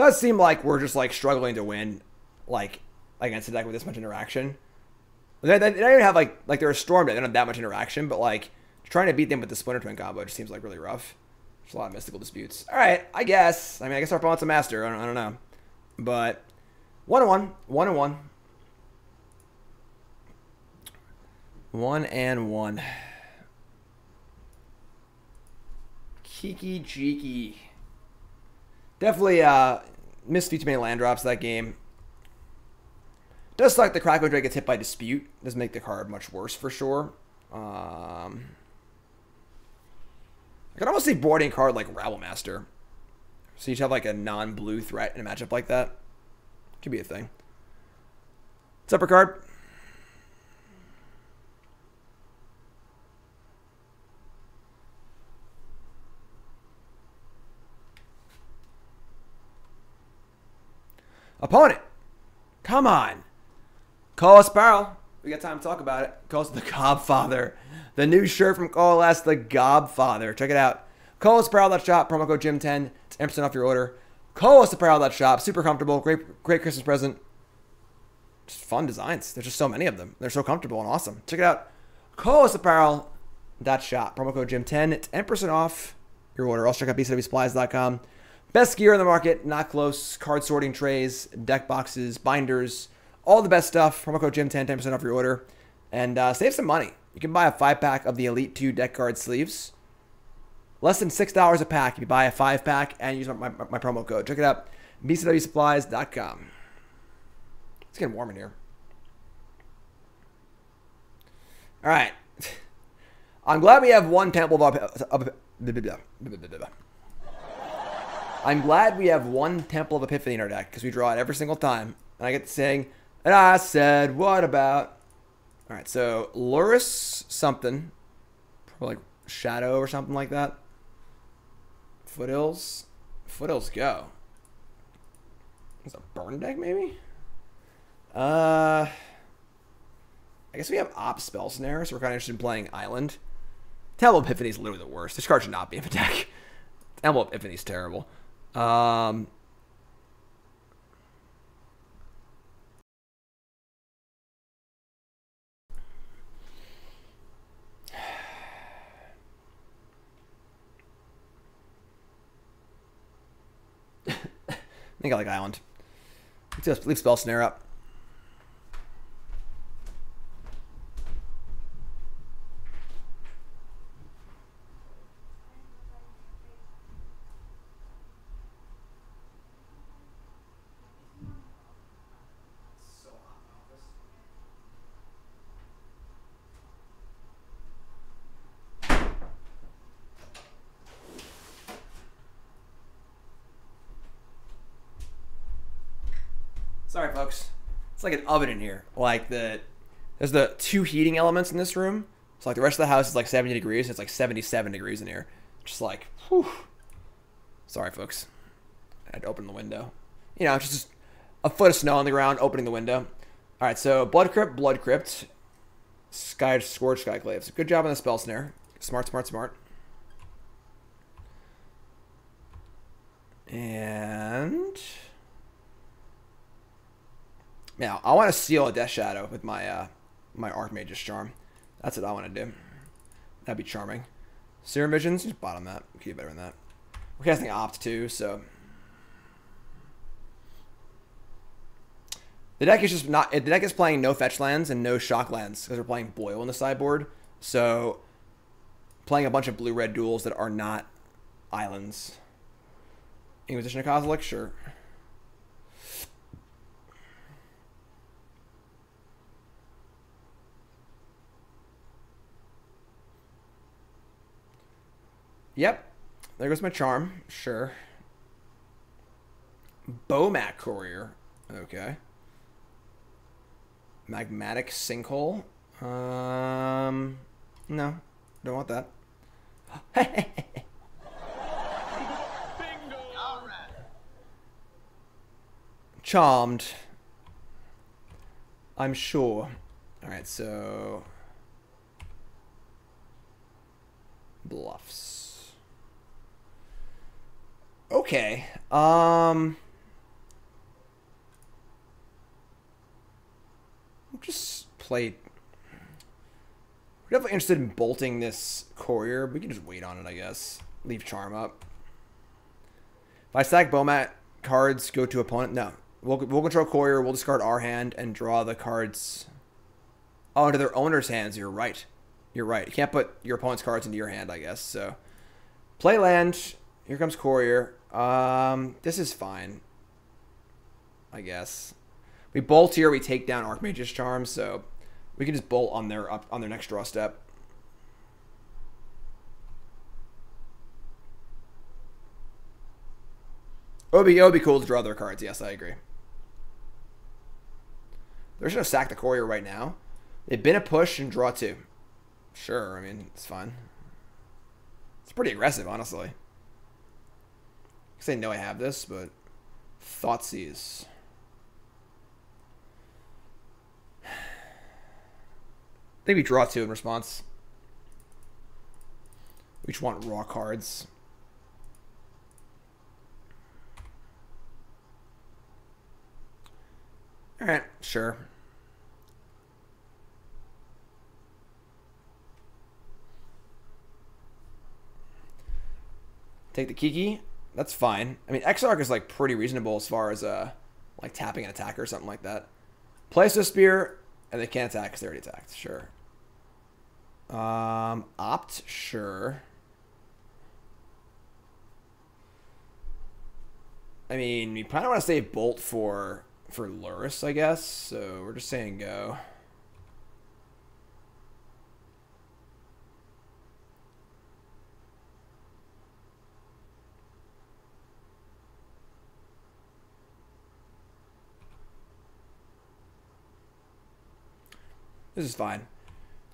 Does seem like we're just like struggling to win, like against a deck with this much interaction. They, they, they don't even have like like they're a storm deck. They don't have that much interaction, but like trying to beat them with the Splinter Twin combo just seems like really rough. There's a lot of mystical disputes. All right, I guess. I mean, I guess our opponent's a master. I don't, I don't know, but one and one, one and one, one and one. Kiki Jiki. Definitely uh, missed too many land drops that game. Does like the Crackling Drake gets hit by Dispute. Does make the card much worse for sure. Um, I could almost see boarding card like Rabblemaster. So you have like a non-blue threat in a matchup like that. Could be a thing. Up, card? Opponent. Come on. Colas Barrel. We got time to talk about it. Calls the <laughs> Gobfather. The new shirt from Coalesce, the Gobfather. Check it out. Call us Shop. promo code Jim10. It's 10% off your order. Call us Shop. super comfortable. Great, great Christmas present. Just fun designs. There's just so many of them. They're so comfortable and awesome. Check it out. Apparel that shop. promo code Jim10. It's 10% off your order. Also check out bcwsupplies.com. Best gear in the market, not close. Card sorting trays, deck boxes, binders, all the best stuff. Promo code Jim10, 10% off your order. And uh, save some money. You can buy a five pack of the Elite 2 deck card sleeves. Less than $6 a pack if you buy a five pack and use my, my, my promo code. Check it out. BCWSupplies.com. It's getting warm in here. All right. <laughs> I'm glad we have one temple of. I'm glad we have one Temple of Epiphany in our deck because we draw it every single time. And I get to saying, and I said, what about? All right, so Lurrus something. Probably like Shadow or something like that. Foothills. Foothills go. It's a burn deck, maybe? Uh, I guess we have Op Spell Snare, so we're kind of interested in playing Island Temple of Epiphany is literally the worst. This card should not be in the <laughs> deck. Temple of Epiphany is terrible. Um, <sighs> I think I like Island. Let's leave Spell Snare up. Sorry, folks. It's like an oven in here. Like the there's the two heating elements in this room. So like the rest of the house is like 70 degrees. It's like 77 degrees in here. Just like, whew. Sorry, folks. I had to open the window. You know, just a foot of snow on the ground, opening the window. All right, so Blood Crypt, Blood Crypt, Sky Scorch, Skyclaves. Good job on the spell snare. Smart, smart, smart. And now I want to seal a Death Shadow with my uh, my Archmage's Charm. That's what I want to do. That'd be charming. Serum Visions, just bottom that. We can do better than that. We're casting Opt too, so the deck is just not. The deck is playing no fetch lands and no shock lands because we're playing Boil in the sideboard. So playing a bunch of blue red duels that are not islands. Inquisition of Kozilek, sure. Yep. There goes my charm. Sure. Bomat Courier. Okay. Magmatic Sinkhole. Um, no. Don't want that. <laughs> Charmed. I'm sure. Alright, so... Bluffs. Okay. Um... Just play... We're definitely interested in bolting this courier. We can just wait on it, I guess. Leave charm up. If I stack Bomat cards, go to opponent. No. We'll, we'll control courier. We'll discard our hand and draw the cards. Oh, into their owner's hands. You're right. You're right. You can't put your opponent's cards into your hand, I guess. So, play land. Here comes courier. Um, this is fine. I guess. We bolt here. We take down Archmage's charm. So, we can just bolt on their up on their next draw step. Would be, cool to draw their cards. Yes, I agree. They're just to sack the courier right now. They've been a push and draw two. Sure, I mean, it's fine. It's pretty aggressive, honestly. I know I have this, but think we <sighs> draw two in response. We just want raw cards. Alright, sure. Take the Kiki. That's fine. I mean, Exarch is like pretty reasonable as far as uh, like tapping an attacker or something like that. Place a spear, and they can't attack because they already attacked. Sure. Um, opt, sure. I mean, we probably want to save Bolt for for Lurrus, I guess. So we're just saying go. This is fine.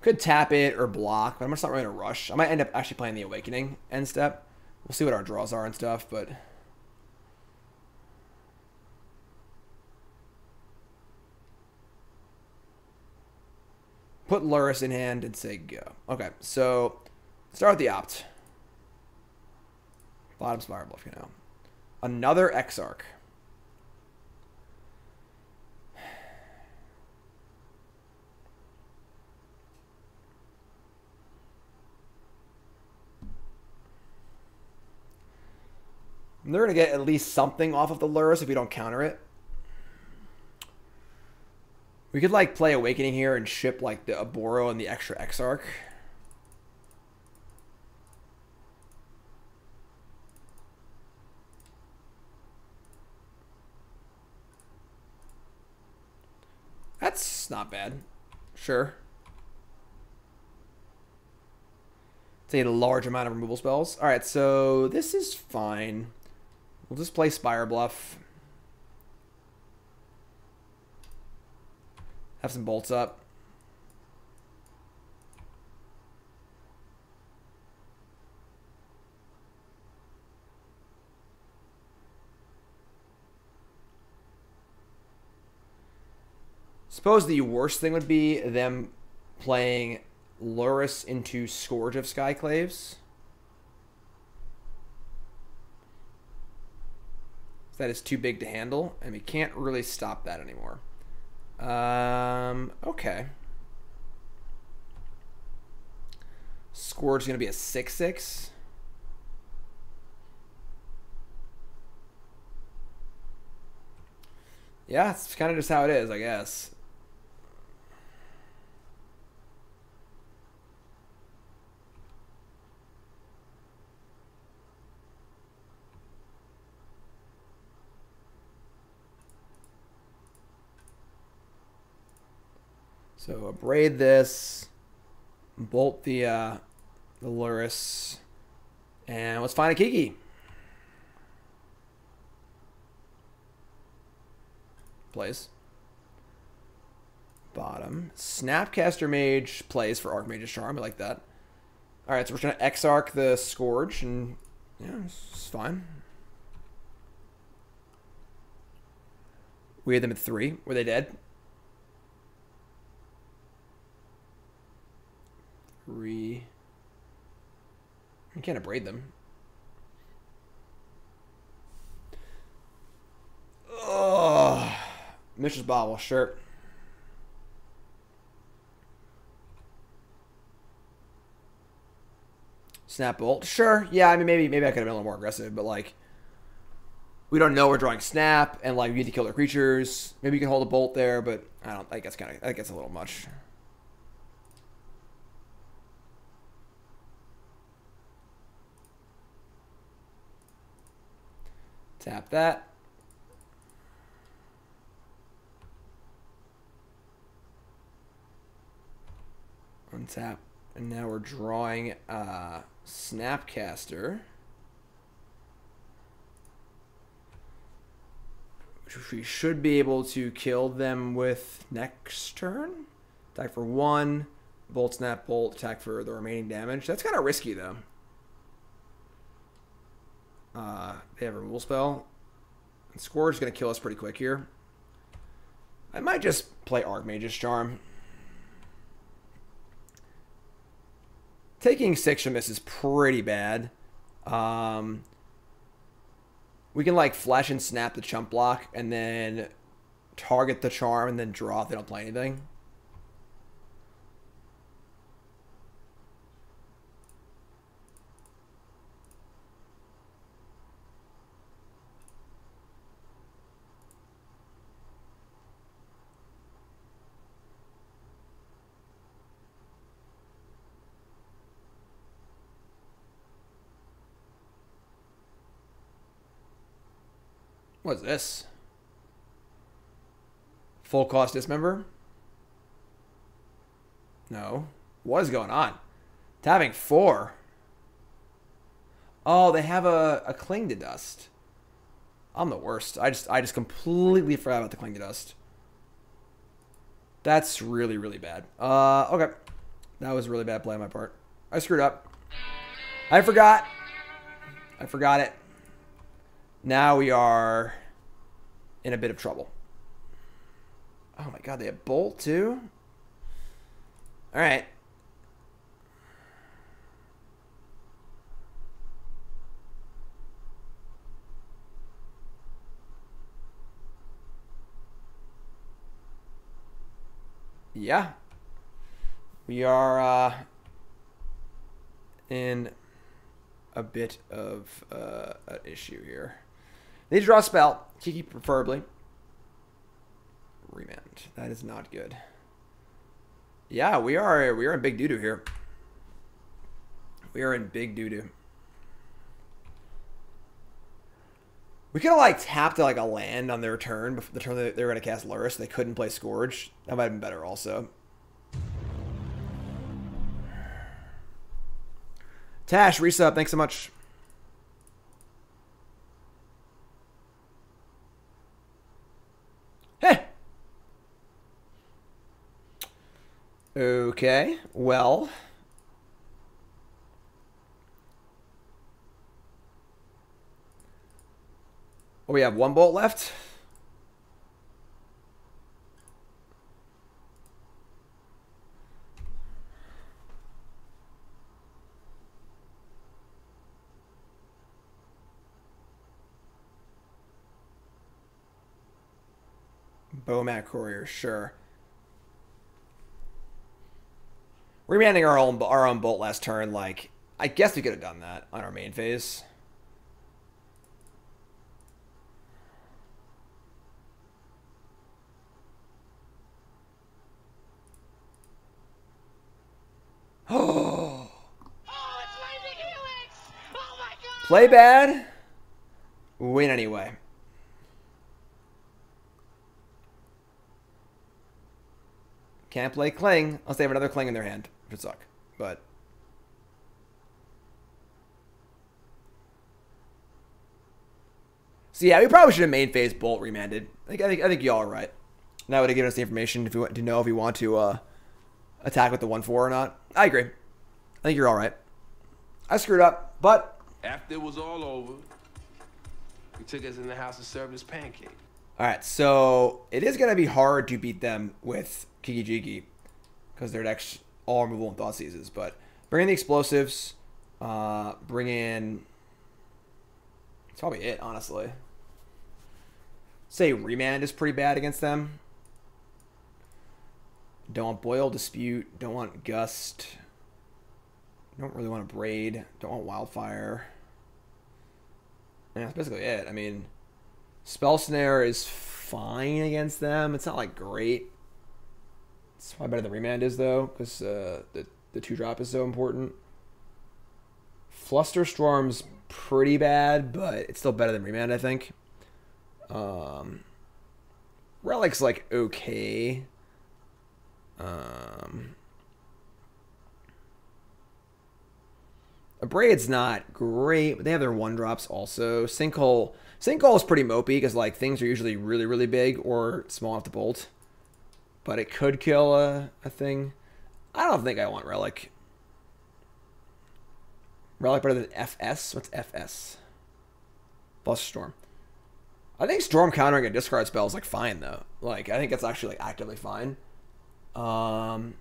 Could tap it or block, but I'm just not really in a rush. I might end up actually playing the Awakening end step. We'll see what our draws are and stuff, but... Put Lurrus in hand and say go. Okay, so Start with the opt. Bottom Spirebluff, you know. Another Exarch. They're going to get at least something off of the Lurrus if we don't counter it. We could like play Awakening here and ship like the Oboro and the extra Exarch. That's not bad. Sure. It's a large amount of removal spells. Alright, so this is fine. We'll just play Spirebluff. Have some bolts up. Suppose the worst thing would be them playing Lurrus into Scourge of Skyclaves. That is too big to handle, and we can't really stop that anymore. Um, okay. Scourge is going to be a 6-6. Yeah, it's kind of just how it is, I guess. So abrade this, bolt the uh, the Lurrus, and let's find a Kiki. Plays. Bottom. Snapcaster Mage plays for Archmage's Charm. I like that. Alright, so we're going to Exarch the Scourge, and yeah, it's fine. We had them at three. Were they dead? Three. You can't abrade them. Oh, Mishra's Bauble, sure. Snap Bolt, sure. Yeah, I mean, maybe maybe I could have been a little more aggressive, but like, we don't know we're drawing Snap, and like we need to kill their creatures. Maybe you can hold a Bolt there, but I don't. I that's kind of. I think a little much. Tap that. Untap. And now we're drawing uh, Snapcaster. Which we should be able to kill them with next turn. Attack for one. Bolt, snap, bolt. Attack for the remaining damage. That's kind of risky, though. Uh, they have a removal spell. And Scourge is going to kill us pretty quick here. I might just play Archmage's Charm. Taking six from this is pretty bad. Um, we can like flash and snap the chump block and then target the charm and then draw if they don't play anything. What's this? Full cost dismember? No. What is going on? Having four. Oh, they have a, a cling to dust. I'm the worst. I just I just completely forgot about the cling to dust. That's really, really bad. Uh okay. That was a really bad play on my part. I screwed up. I forgot. I forgot it. Now we are in a bit of trouble. Oh my god, they have Bolt too? Alright. Yeah. We are uh, in a bit of uh, an issue here. To draw a spell. Kiki preferably. Remand. That is not good. Yeah, we are we are in big doo doo here. We are in big doo doo. We could have like tapped like a land on their turn before the turn they were gonna cast Lurrus. They couldn't play Scourge. That might have been better also. Tash, resub, thanks so much. Hey. Okay, well. Oh, we have one bolt left. Bomat Courier, sure. Remanding our own our own bolt last turn, like I guess we could have done that on our main phase. Oh, it's Lightning Helix! Oh my god! Play bad, win anyway. Can't play unless they have another Cling in their hand, which would suck. But so yeah, we probably should have main phase Bolt remanded. I think I think, I think y'all are right. And that would have given us the information if we want to know if we want to uh, attack with the one four or not. I agree. I think you're all right. I screwed up, but After it was all over, he took us in the house and served us pancake. All right, so it is going to be hard to beat them with Kiki Jiki because their deck's all removal and Thoughtseizes. But bring in the explosives, uh, bring in. That's probably it, honestly. Say remand is pretty bad against them. Don't want boil dispute. Don't want gust. Don't really want to braid. Don't want wildfire. Yeah, that's basically it. I mean. Spell Snare is fine against them. It's not like great. It's probably better than Remand is though, because uh, the the two drop is so important. Flusterstorm's pretty bad, but it's still better than Remand, I think. Um, Relic's like okay. Um, Abrade's not great, but they have their one drops also. Sinkhole Sinkhole is pretty mopey because like things are usually really really big or small enough to bolt, but it could kill a, a thing. I don't think I want Relic. Relic better than FS? What's FS? Flusterstorm. I think Storm countering a discard spell is like fine though. Like I think it's actually like actively fine. Um,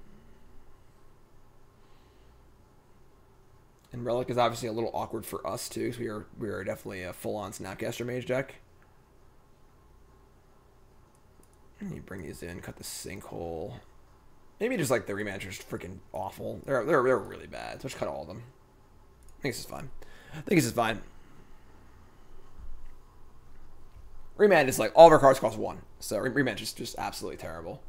and Relic is obviously a little awkward for us too, because we are we are definitely a full on Snapcaster Mage deck. You bring these in, cut the sinkhole. Maybe just like the rematch is freaking awful. They're they're they're really bad. So just cut all of them. I think this is fine. I think this is fine. Remand is like all of our cards cost one, so re- rematch is just absolutely terrible.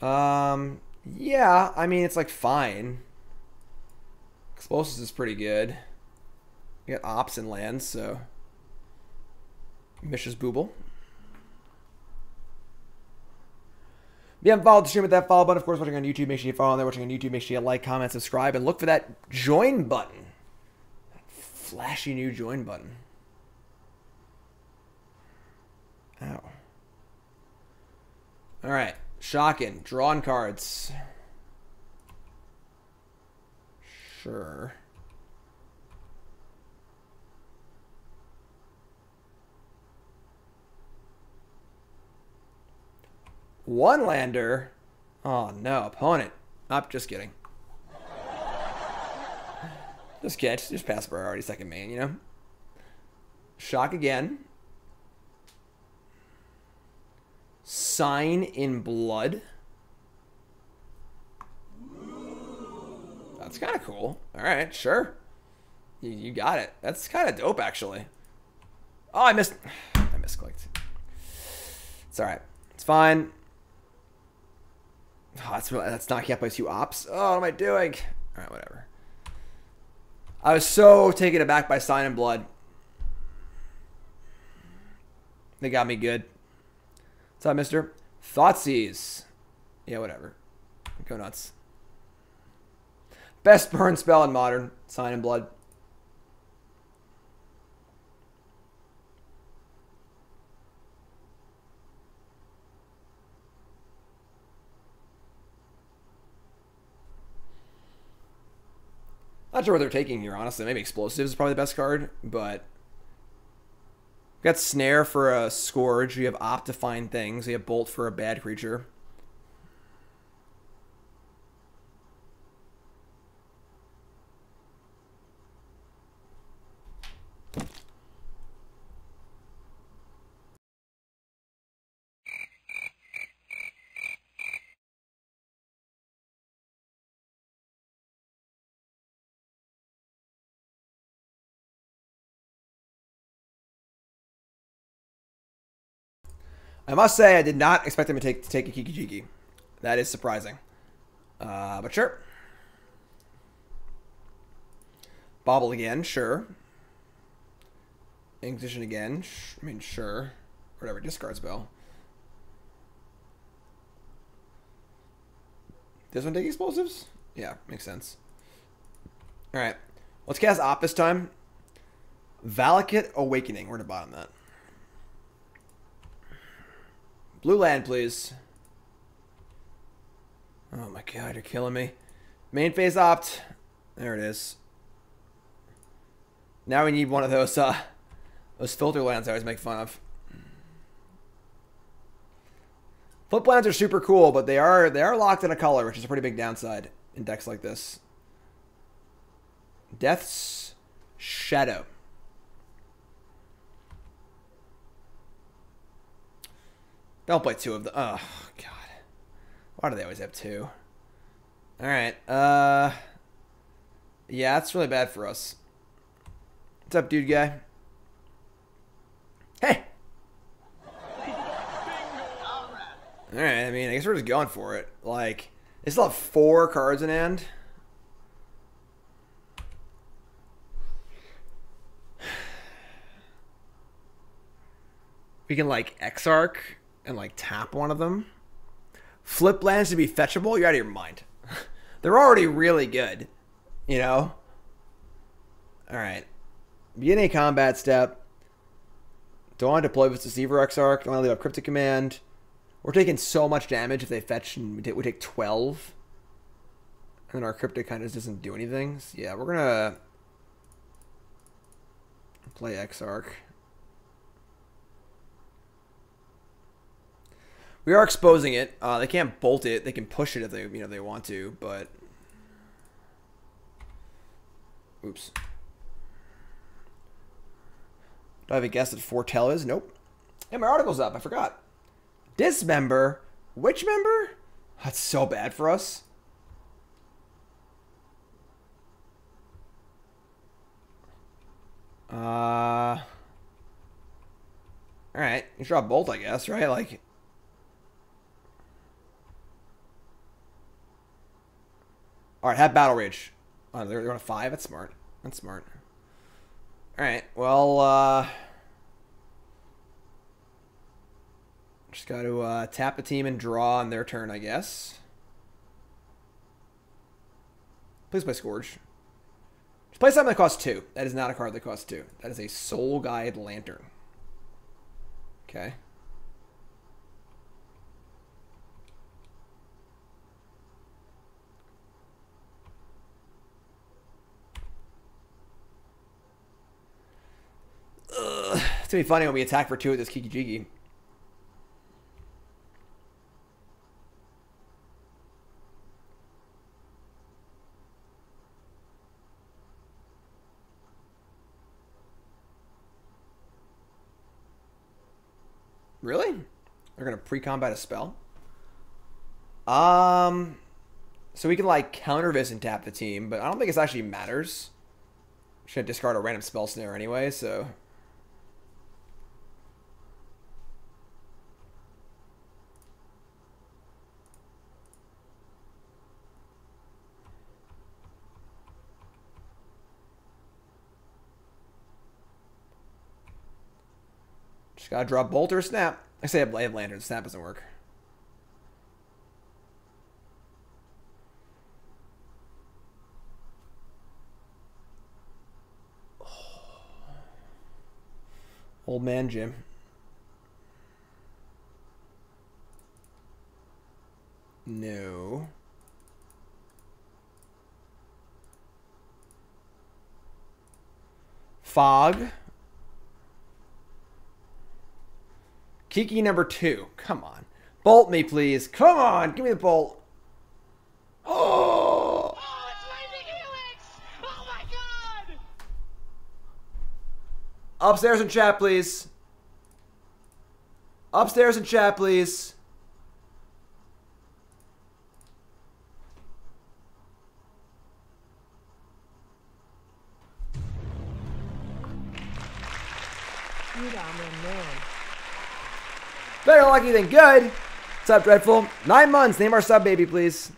Um, yeah, I mean it's like fine. Explosives is pretty good. You got Opts and lands, so Mishra's Bauble. You haven't followed the stream with that follow button, of course, watching on YouTube, make sure you follow on there. Watching on YouTube, make sure you like, comment, subscribe, and look for that join button. That flashy new join button. Ow. All right. Shocking. Drawn cards. Sure. One lander. Oh no, opponent. Up, just kidding. <laughs> Just catch. Just pass priority second main, you know? Shock again. Sign in blood. That's kind of cool. All right, sure. You, you got it. That's kind of dope, actually. Oh, I missed. <sighs> I misclicked. It's all right. It's fine. Oh, that's that's knocking out by two ops. Oh, what am I doing? All right, whatever. I was so taken aback by Sign in Blood. They got me good. What's up, mister? Thoughtseize. Yeah, whatever. Go nuts. Best burn spell in modern. Sign in Blood. Not sure what they're taking here, honestly. Maybe Explosives is probably the best card, but... We got Snare for a Scourge. We have Opt to find things. We have Bolt for a bad creature. I must say, I did not expect him to take to take a Kiki-Jiki. That is surprising. Uh, but sure. Bauble again, sure. Inquisition again. I mean, sure. Whatever, discard spell. This one take explosives? Yeah, makes sense. Alright. Let's cast Opt this time. Valakut Awakening. We're the bottom that. Blue land, please. Oh my god, you're killing me. Main phase opt. There it is. Now we need one of those uh those filter lands I always make fun of. Flip lands are super cool, but they are they are locked in a color, which is a pretty big downside in decks like this. Death's Shadow. Don't play two of the. Oh god, why do they always have two? All right. Uh. Yeah, that's really bad for us. What's up, dude guy? Hey. All right. I mean, I guess we're just going for it. Like, they still have four cards in hand. <sighs> We can like Exarch and like tap one of them. Flip lands to be fetchable, you're out of your mind. <laughs> They're already really good, you know? Alright. Begin a combat step. Don't want to deploy with Deceiver Exarch. Don't want to leave a Cryptic Command. We're taking so much damage if they fetch and we take, we take 12. And then our Cryptic kind of doesn't do anything. So yeah, we're going to play Exarch. We are exposing it. Uh, they can't bolt it. They can push it if they you know they want to, but oops. Do I have a guess at Foretell is? Nope. Hey, my article's up. I forgot. Dismember. Which member? That's so bad for us. Uh. All right. You a bolt, I guess, right? Like. All right, have battle rage. Oh, they're, they're on a five. That's smart. That's smart. All right. Well, uh, just got to uh, tap the team and draw on their turn, I guess. Please play Scourge. Just play something that costs two. That is not a card that costs two. That is a Soul Guide Lantern. Okay. It's gonna be funny when we attack for two with this Kiki Jiki. Really? They're gonna pre-combat a spell? Um, so we can like counter this and tap the team, but I don't think it actually matters. Should discard a random spell snare anyway, so. Just gotta draw bolt or snap. I say I have lantern. Snap doesn't work. Old man Jim. No. Fog. Kiki number two. Come on. Bolt me, please. Come on. Give me the bolt. Oh. Oh, it's Helix! Oh my god! Upstairs in chat, please. Upstairs in chat, please. Than good. What's up, Dreadful? Nine months. Name our sub baby, please.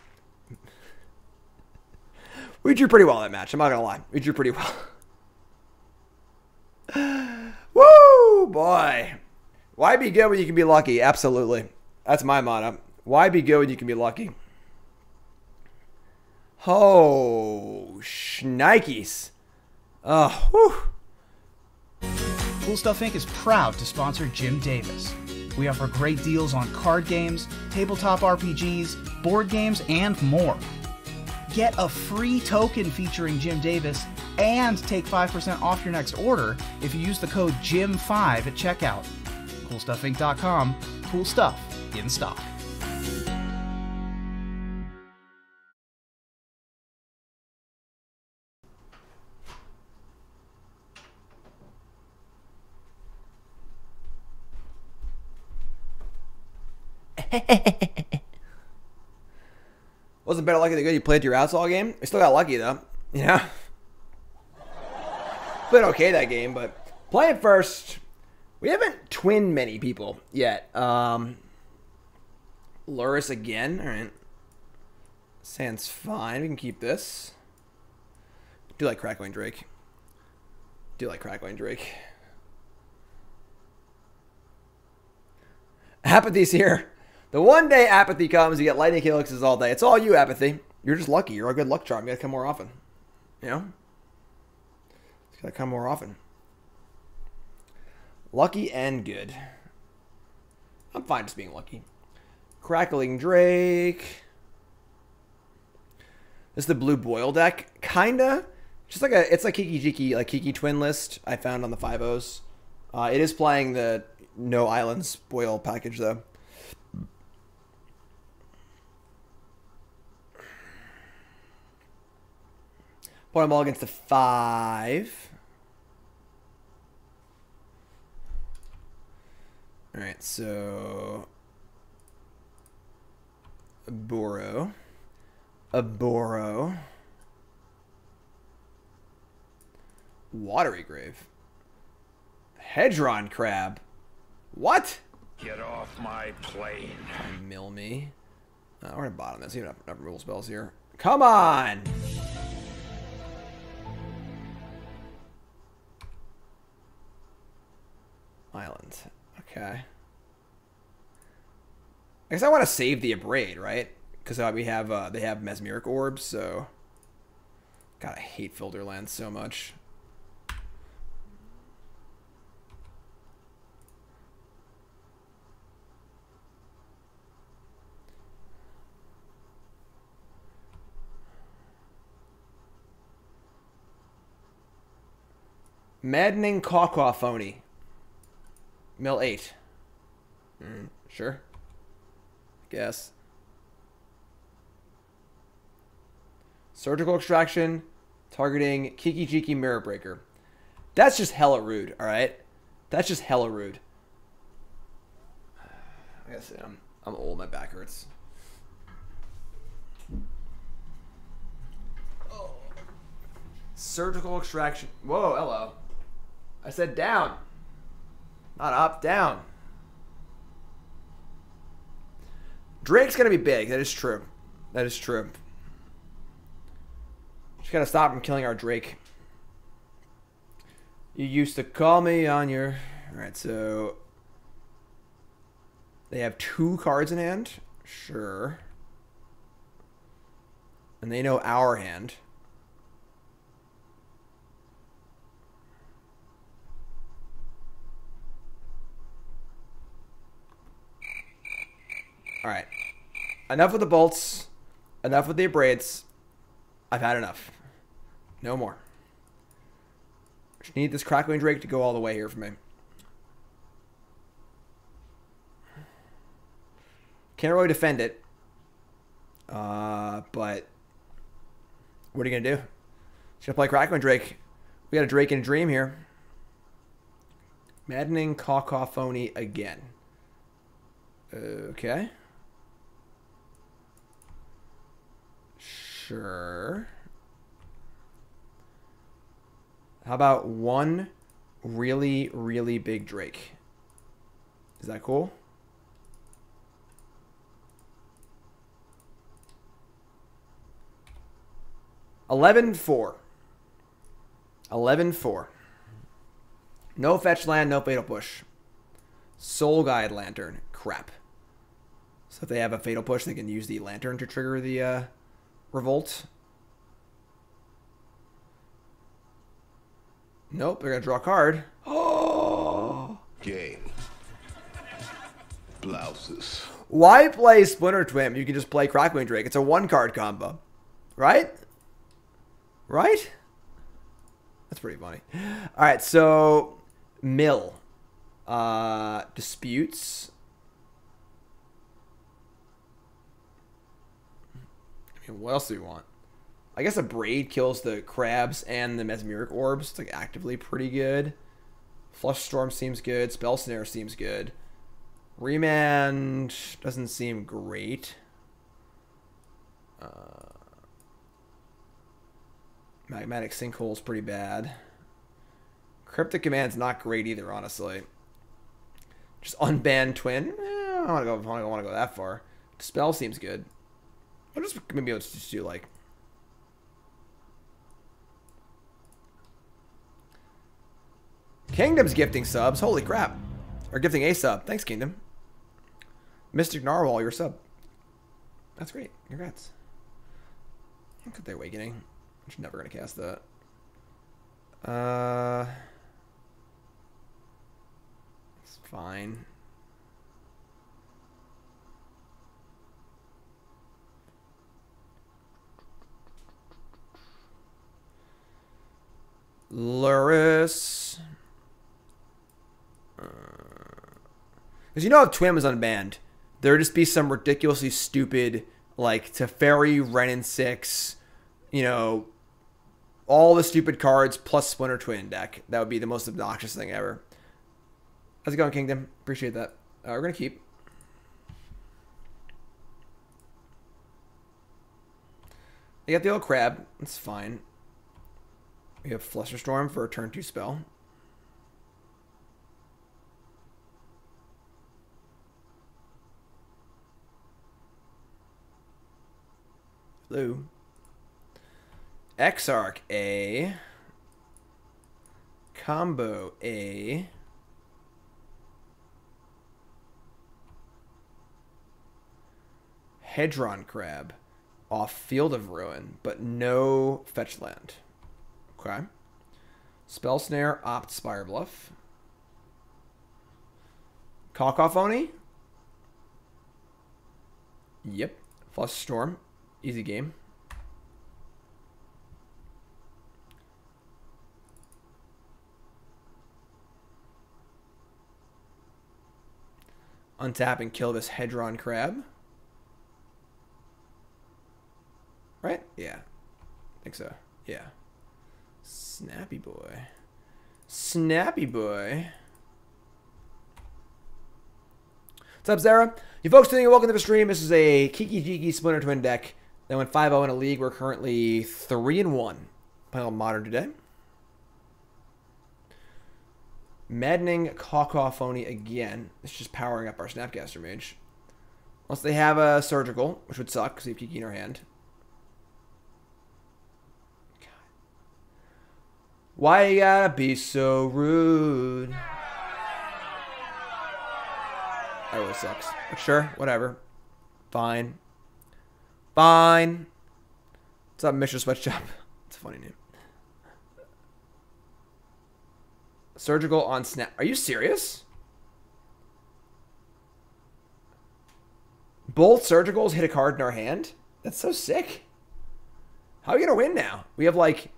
We drew pretty well that match. I'm not gonna lie. We drew pretty well. <laughs> Woo, boy. Why be good when you can be lucky? Absolutely. That's my motto. Why be good when you can be lucky? Oh, shnikes. Oh, whew. Cool Stuff Inc. is proud to sponsor Jim Davis. We offer great deals on card games, tabletop RPGs, board games, and more. Get a free token featuring Jim Davis and take 5% off your next order if you use the code JIM5 at checkout. CoolStuffInc.com. Cool stuff in stock. <laughs> Wasn't better lucky than good you played your outsall game? We still got lucky though. <laughs> Yeah. Played okay that game, but playing first, we haven't twinned many people yet. Um, Lurrus again. All right. Sand's fine. We can keep this. Do like Crackling Drake. Do like Crackling Drake. Apathy's here. The one day apathy comes, you get lightning helixes all day. It's all you, apathy. You're just lucky. You're a good luck charm. You gotta come more often. You know? You gotta come more often. Lucky and good. I'm fine just being lucky. Crackling Drake. This is the blue boil deck. Kinda. Just like a it's like Kiki Jiki, like Kiki twin list I found on the five O's. Uh, it is playing the no islands boil package though. Put them all against the five. All right, so Oboro, a Boro, Watery Grave, Hedron Crab. What? Get off my plane. Mill me. Uh, we're gonna bottom this. Even enough, enough removal spells here. Come on. Island. Okay. I guess I want to save the abrade, right? Because uh, we have uh, they have mesmeric orbs, so. God, I hate Filderland so much. Maddening cacophony. Mill 8. Mm, sure. Guess. Surgical extraction, targeting Kiki Jiki Mirror Breaker. That's just hella rude, alright? That's just hella rude. <sighs> I guess I'm, I'm old. My back hurts. Oh. Surgical extraction. Whoa, hello. I said down. Not up, down. Drake's gonna be big. That is true. That is true. Just gotta stop him killing our Drake. You used to call me on your. Alright, so. They have two cards in hand. Sure. And they know our hand. All right. Enough with the bolts. Enough with the abrades. I've had enough. No more. Just need this crackling drake to go all the way here for me. Can't really defend it. Uh, but what are you gonna do? Just gonna play crackling drake. We got a drake in a dream here. Maddening cacophony again. Okay. Sure. How about one really, really big Drake? Is that cool? Eleven four. Eleven four. No fetch land, no fatal push. Soul Guide Lantern. Crap. So if they have a fatal push, they can use the lantern to trigger the uh, revolt. Nope, they're gonna draw a card. Oh, <gasps> Game. Blouses. why play Splinter Twin? You can just play Crackling Drake. It's a one card combo, right? Right? That's pretty funny. All right, so Mill uh, disputes. Mean, what else do we want? I guess Abrade kills the crabs and the mesmeric orbs. It's like actively pretty good. Flusterstorm seems good. Spell snare seems good. Remand doesn't seem great. Uh, magmatic sinkhole's pretty bad. Cryptic command's not great either, honestly. Just unban twin. Eh, I don't want to go. I don't want to go that far. Spell seems good. I'll just maybe let's just do like. Kingdom's gifting subs. Holy crap. Or gifting a sub. Thanks, Kingdom. Mystic Narwhal, your sub. That's great. Congrats. Look at the awakening. I'm never gonna cast that. Uh It's fine. Lurrus. Because you know if Twin was unbanned, there would just be some ridiculously stupid, like Teferi, Renin 6, you know, all the stupid cards plus Splinter Twin deck. That would be the most obnoxious thing ever. How's it going, Kingdom? Appreciate that. Uh, we're going to keep. You got the old crab. That's fine. We have Flusterstorm for a turn two spell. Hello. Exarch A. Combo A. Hedron Crab off Field of Ruin, but no fetch land. Okay. Spell Snare, Opt Spirebluff. Cacophony? Yep. Flusterstorm. Easy game. Untap and kill this Hedron Crab. Right? Yeah. I think so. Yeah. Snappy boy. Snappy boy. What's up, Zara? You folks tuning in, welcome to the stream. This is a Kiki Jiki Splinter Twin deck that went 5-0 in a league. We're currently 3 and 1. Playing on Modern today. Maddening Cacophony again. It's just powering up our Snapcaster Mage. Unless they have a Surgical, which would suck because we have Kiki in our hand. Why you gotta be so rude? That really sucks. Sure, whatever. Fine. Fine. What's up, Mr. Sweatshop? <laughs> It's a funny name. Surgical on snap. Are you serious? Both surgicals hit a card in our hand? That's so sick. How are we gonna win now? We have like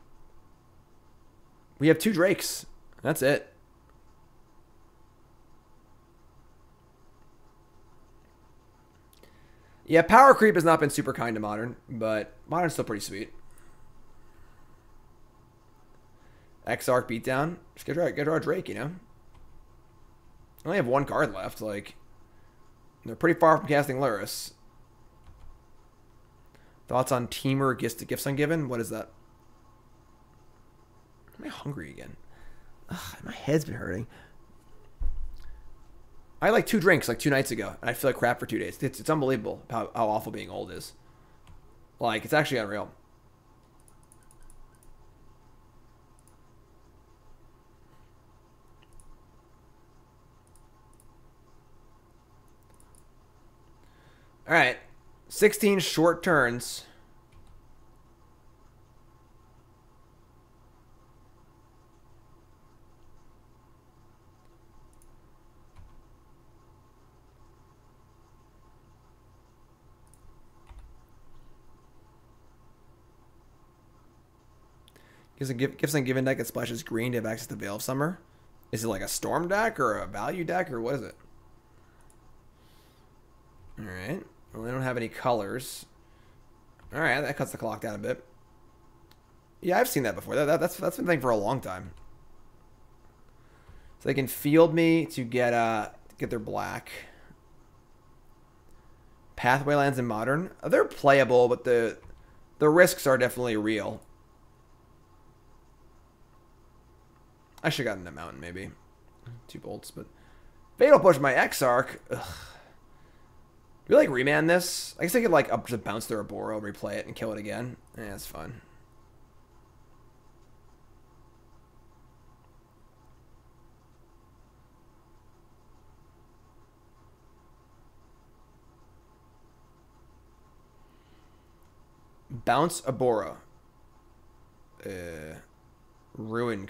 we have two Drakes. That's it. Yeah, power creep has not been super kind to modern, but modern's still pretty sweet. Exarch beatdown. Just get our, get our Drake, you know? I only have one card left. Like, they're pretty far from casting Lurrus. Thoughts on Temur gifts, gifts ungiven? What is that? Am I hungry again? Ugh, my head's been hurting. I had like two drinks like two nights ago, and I feel like crap for two days. It's, it's unbelievable how, how awful being old is. Like, it's actually unreal. All right. 16 short turns. Gives a give, gives given deck that splashes green to have access to Veil of Summer. Is it like a storm deck or a value deck or what is it? All right. Well, they don't have any colors. All right, that cuts the clock down a bit. Yeah, I've seen that before. That, that, that's that's been a thing for a long time. So they can field me to get uh get their black. Pathway lands in modern. They're playable, but the the risks are definitely real. I should have gotten a mountain maybe. Two bolts, but Fatal Push my Exarch. Ugh. We like remand this. I guess I could like up just bounce their Oboro, replay it, and kill it again. Yeah, that's fun. Bounce Oboro. Uh, ruin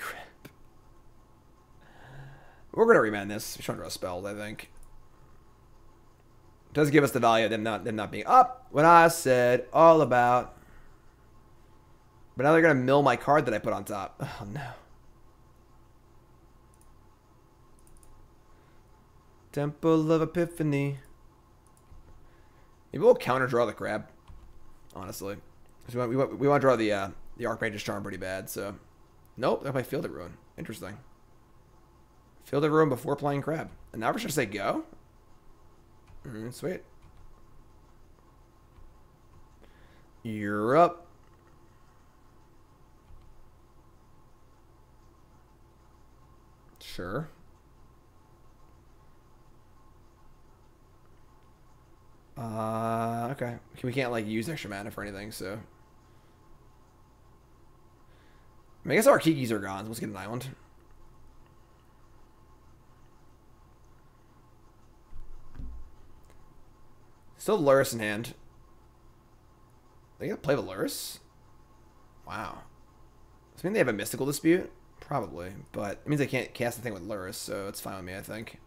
We're gonna remand this. To draw spells, I think does give us the value of them not them not being up when I said all about. But now they're gonna mill my card that I put on top. <laughs> Oh no. Temple of Epiphany. Maybe we'll counter draw the crab. Honestly, we want we want, we want to draw the uh, the Archmage's Charm pretty bad. So, nope, they're play Field of Ruin. Interesting. Field of Ruin before playing crab, and now we're just say go. Mm, sweet. You're up. Sure. Uh, okay. We can't, like, use extra mana for anything, so... I, mean, I guess our Kikis are gone, so let's get an island. Still Lurrus in hand. They gonna play the Lurrus? Wow. Does mean they have a mystical dispute? Probably, but it means they can't cast the thing with Lurrus, so it's fine with me, I think.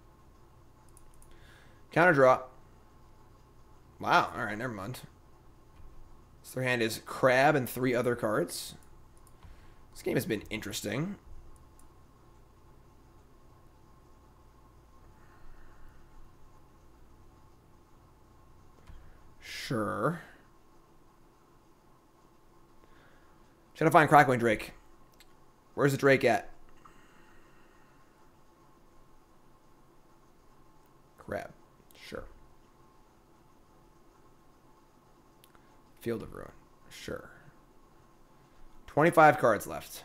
Counter draw. Wow, alright, never mind. So their hand is Crab and three other cards. This game has been interesting. Sure. Trying to find Crackling Drake. Where's the Drake at? Crab. Sure. Field of Ruin. Sure. 25 cards left.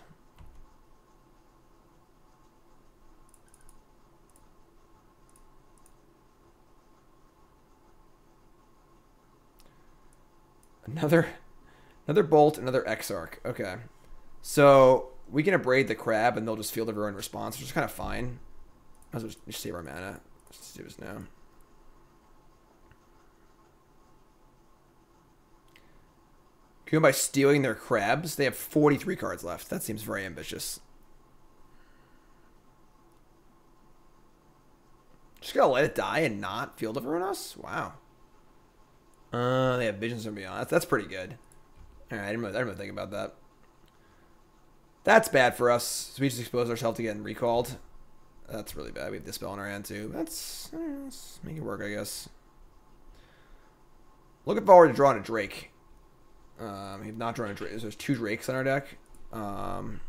Another another bolt, another Exarch. Okay. So we can abrade the crab and they'll just Field Ruin response, which is kind of fine. As well just, save our mana. Let's do this now. Going by stealing their crabs, they have 43 cards left. That seems very ambitious. Just gonna let it die and not Field Ruin us? Wow. Uh, they have Visions from Beyond. That's, that's pretty good. Alright, I didn't, really, I didn't really think about that. That's bad for us. So we just expose ourselves to getting recalled. That's really bad. We have Dispel in our hand too. That's eh, let's make it work, I guess. Looking forward to drawing a Drake. Um, he's not drawn a Drake. There's two Drakes on our deck. Um,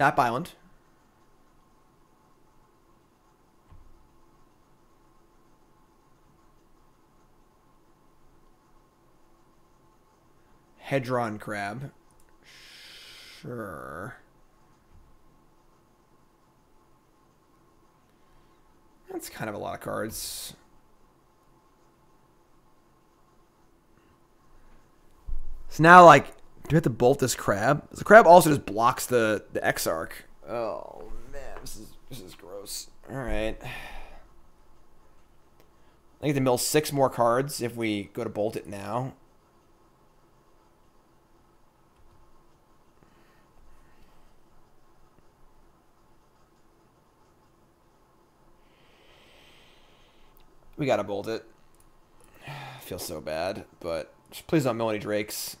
Tap Island. Hedron Crab. Sure. That's kind of a lot of cards. So now, like, do we have to bolt this crab? The crab also just blocks the the Exarch. Oh man, this is this is gross. All right. I get to mill six more cards if we go to bolt it now. We gotta bolt it. <sighs> I feel so bad, but please don't mill any drakes.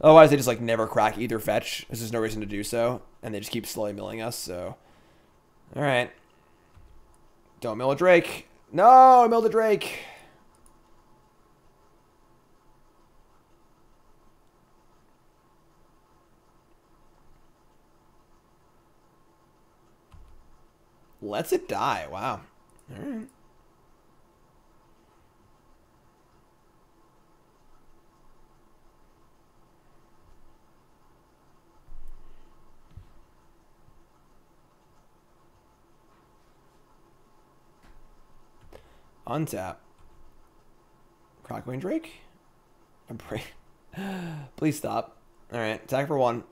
Otherwise, they just like never crack either fetch. There's just no reason to do so, and they just keep slowly milling us. So, all right, don't mill a Drake. No, I milled a Drake. Lets it die. Wow. All right. Untap. Crackling Drake? I'm pray. <laughs> Please stop. Alright, attack for one.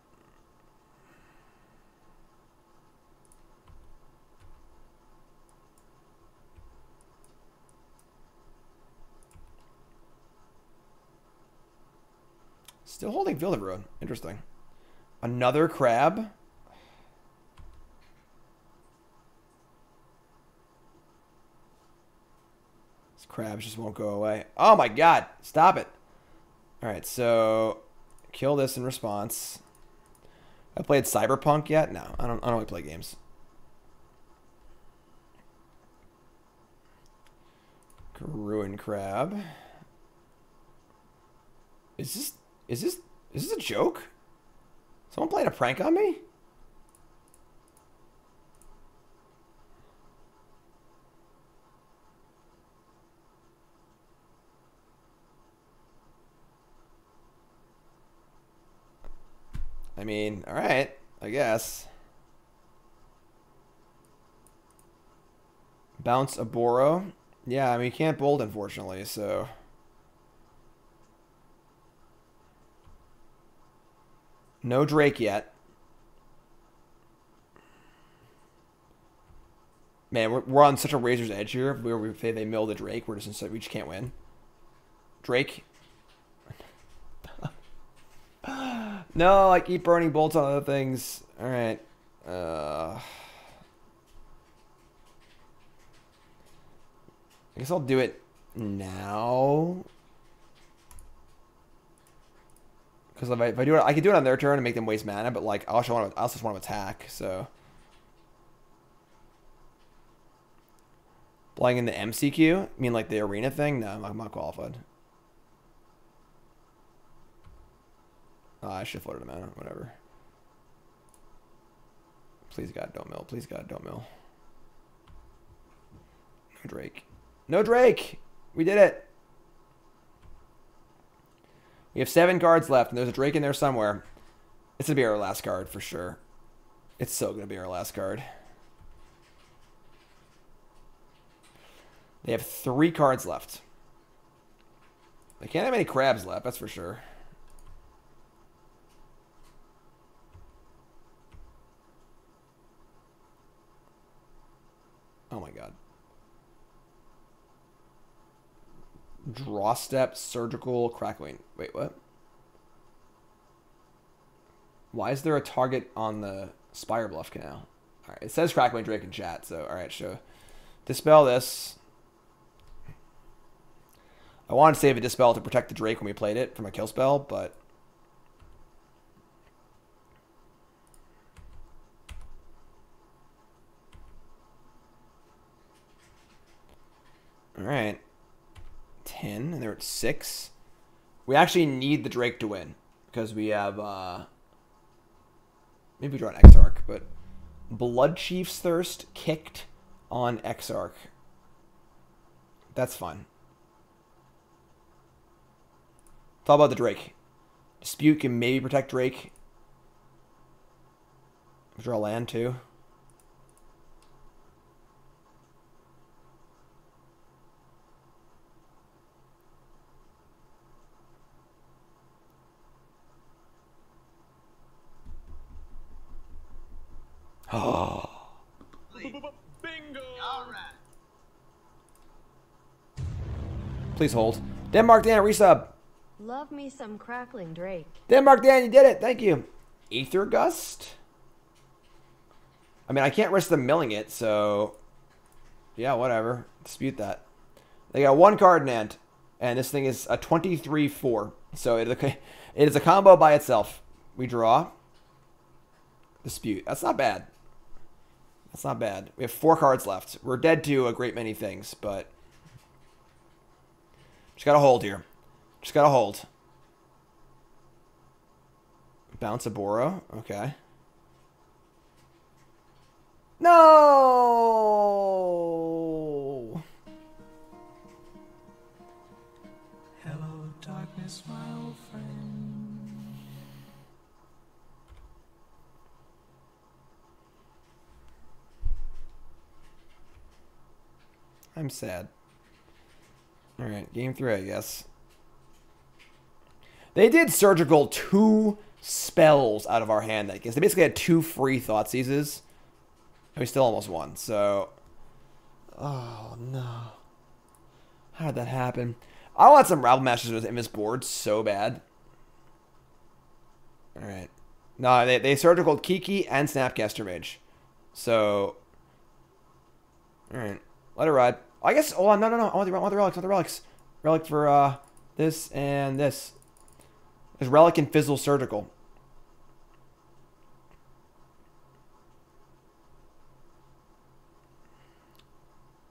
Still holding of Ruin. Interesting. Another crab? Crabs just won't go away. Oh my god! Stop it! Alright, so... Kill this in response. I played Cyberpunk yet? No, I don't, I don't really play games. Ruin crab. Is this is this is this a joke? Someone playing a prank on me? I mean, all right, I guess. Bounce Oboro. Yeah, I mean, you can't bold, unfortunately, so... No Drake yet. Man, we're, we're on such a razor's edge here. Where we say they mill the Drake, we're just we just can't win. Drake. No, I keep burning bolts on other things. All right. Uh, I guess I'll do it now. Because if I, if I do it, I can do it on their turn and make them waste mana, but like I also want to, I also want to attack. So playing in the MCQ, you mean like the arena thing? No, I'm not qualified. Oh, I should have floated him out. Whatever. Please God, don't mill. Please God, don't mill. No Drake. No Drake. We did it. We have seven cards left, and there's a Drake in there somewhere. It's gonna be our last card for sure. It's so gonna be our last card. They have three cards left. They can't have any crabs left, that's for sure. Oh my god. Draw step, surgical, crackling. Wait, what? Why is there a target on the Spirebluff Canal? Alright, it says crackling Drake in chat, so alright, so dispel this. I wanted to save a dispel to protect the Drake when we played it from a kill spell, but All right. 10, and they're at 6. We actually need the Drake to win because we have, uh, maybe draw an Exarch, but Bloodchief's Thirst kicked on Exarch. That's fun. It's all about the Drake. Dispute can maybe protect Drake. Draw land too. Oh. Please hold. Denmark Dan, resub. Love me some crackling Drake. Denmark Dan, you did it. Thank you. Aether Gust? I mean, I can't risk them milling it, so... Yeah, whatever. Dispute that. They got one card in hand, and this thing is a 23-4. So it, <laughs> it is a combo by itself. We draw. Dispute. That's not bad. That's not bad. We have four cards left. We're dead to a great many things, but... Just gotta hold here. Just gotta hold. Bounce Oboro. Okay. No! Hello, darkness, I'm sad. All right, game three, I guess. They did surgical two spells out of our hand that guess. They basically had two free Thoughtseizes. And we still almost won. So, oh no, how did that happen? I want some Rabblemasters in this board so bad. All right, no, they they surgical Kiki and Snapcaster Mage. So, all right, let it ride. I guess. Oh no no no! I want the, I want the relics. I want the relics. Relic for uh this and this. There's relic and fizzle surgical.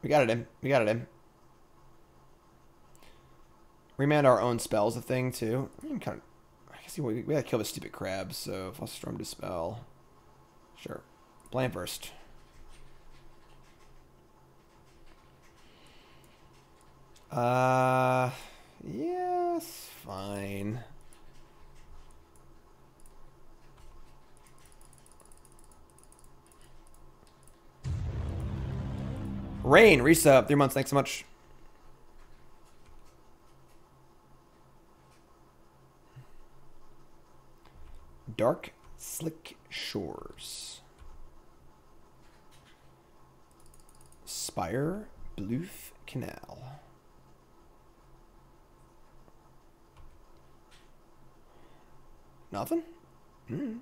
We got it in. We got it in. Remand our own spells a thing too. I mean, kind of. I guess we, we gotta kill the stupid crabs. So storm dispel, sure. Plan first. Uh, yes, fine. Rain, resub, three months, thanks so much. Dark, slick shores. Spire, Bluff Canal. Nothing? Hmm.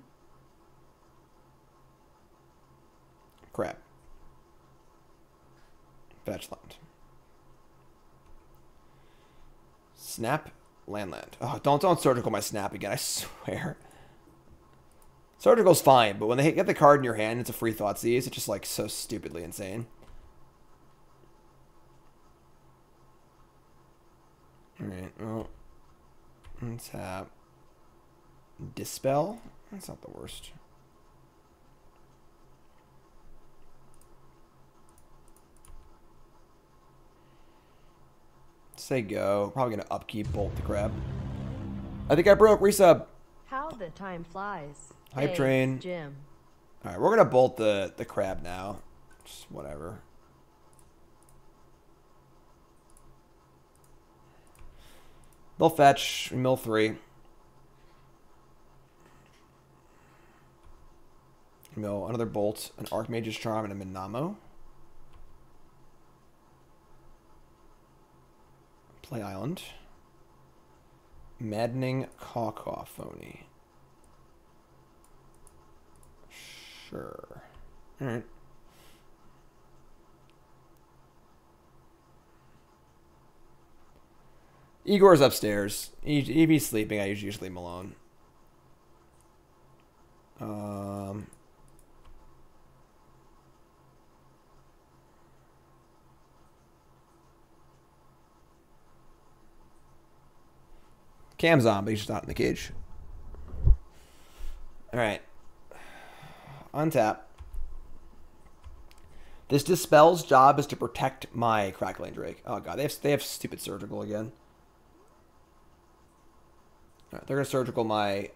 Crap. Snap land land. Oh, don't don't surgical my snap again. I swear. Surgical's fine, but when they get the card in your hand, it's a free Thoughtseize. It's just like so stupidly insane. All right. Well, tap. Dispel. That's not the worst. Say go. Probably gonna upkeep bolt the crab. I think I broke resub. How the time flies. Hype Hey, train. Jim. All right, we're gonna bolt the the crab now. Just whatever. They'll fetch mill three. Mill another bolt, an Archmage's Charm, and a Minamo. Play Island. Maddening Cacophony. Sure. Alright. Igor's upstairs. He, if be sleeping, I usually leave alone. Um. Cam's on, but he's just not in the cage. All right. Untap. This dispel's job is to protect my crackling drake. Oh god, they have they have stupid surgical again. All right, they're gonna surgical my.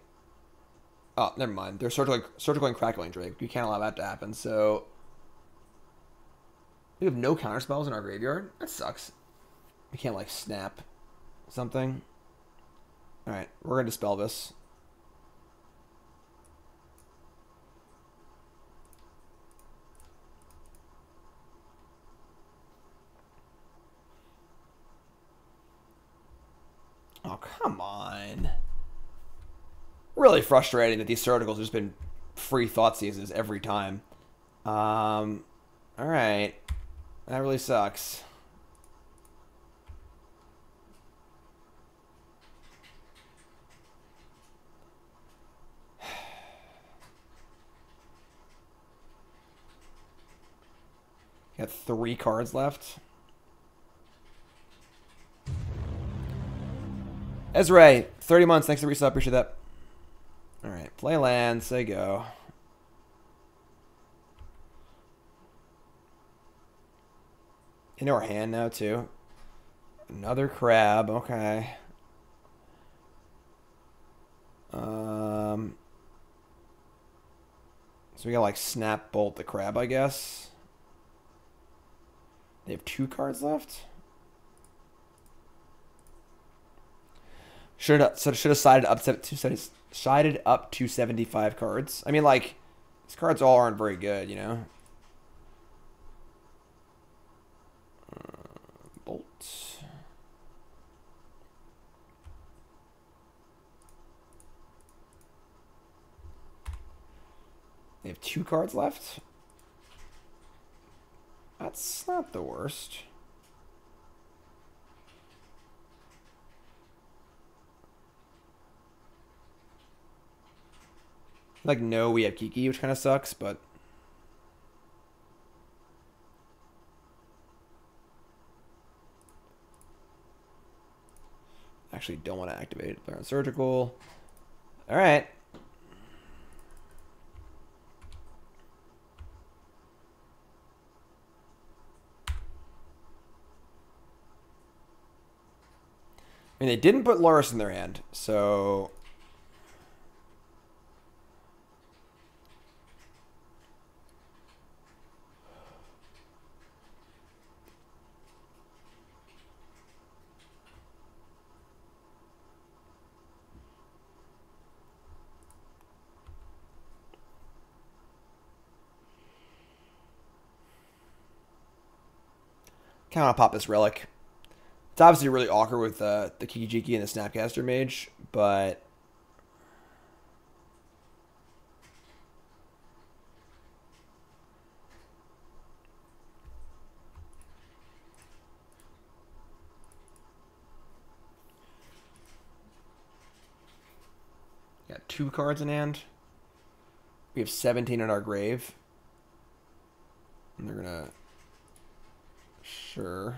Oh, never mind. They're surgical surgical and crackling drake. You can't allow that to happen. So we have no counter spells in our graveyard. That sucks. We can't like snap something. All right, we're gonna dispel this. Oh, come on. Really frustrating that these surgicals have just been free Thoughtseizes every time. Um, all right. That really sucks. Got three cards left. Ezra, 30 months. Thanks for the resub. Appreciate that. All right. Play land. Say go. Into our hand now, too. Another crab. Okay. Um. So we got like snap bolt the crab, I guess. They have two cards left. Should have so should have sided up to sided up to seventy five cards. I mean, like these cards all aren't very good, you know. Uh, bolt. They have two cards left. That's not the worst. Like, no, we have Kiki, which kind of sucks, but. Actually, don't want to activate it. They're on surgical. All right. I mean, they didn't put Lurrus in their hand, so kind of pop this relic. It's obviously really awkward with uh, the Kikijiki and the Snapcaster Mage, but Got two cards in hand. We have 17 in our grave. And they're gonna sure.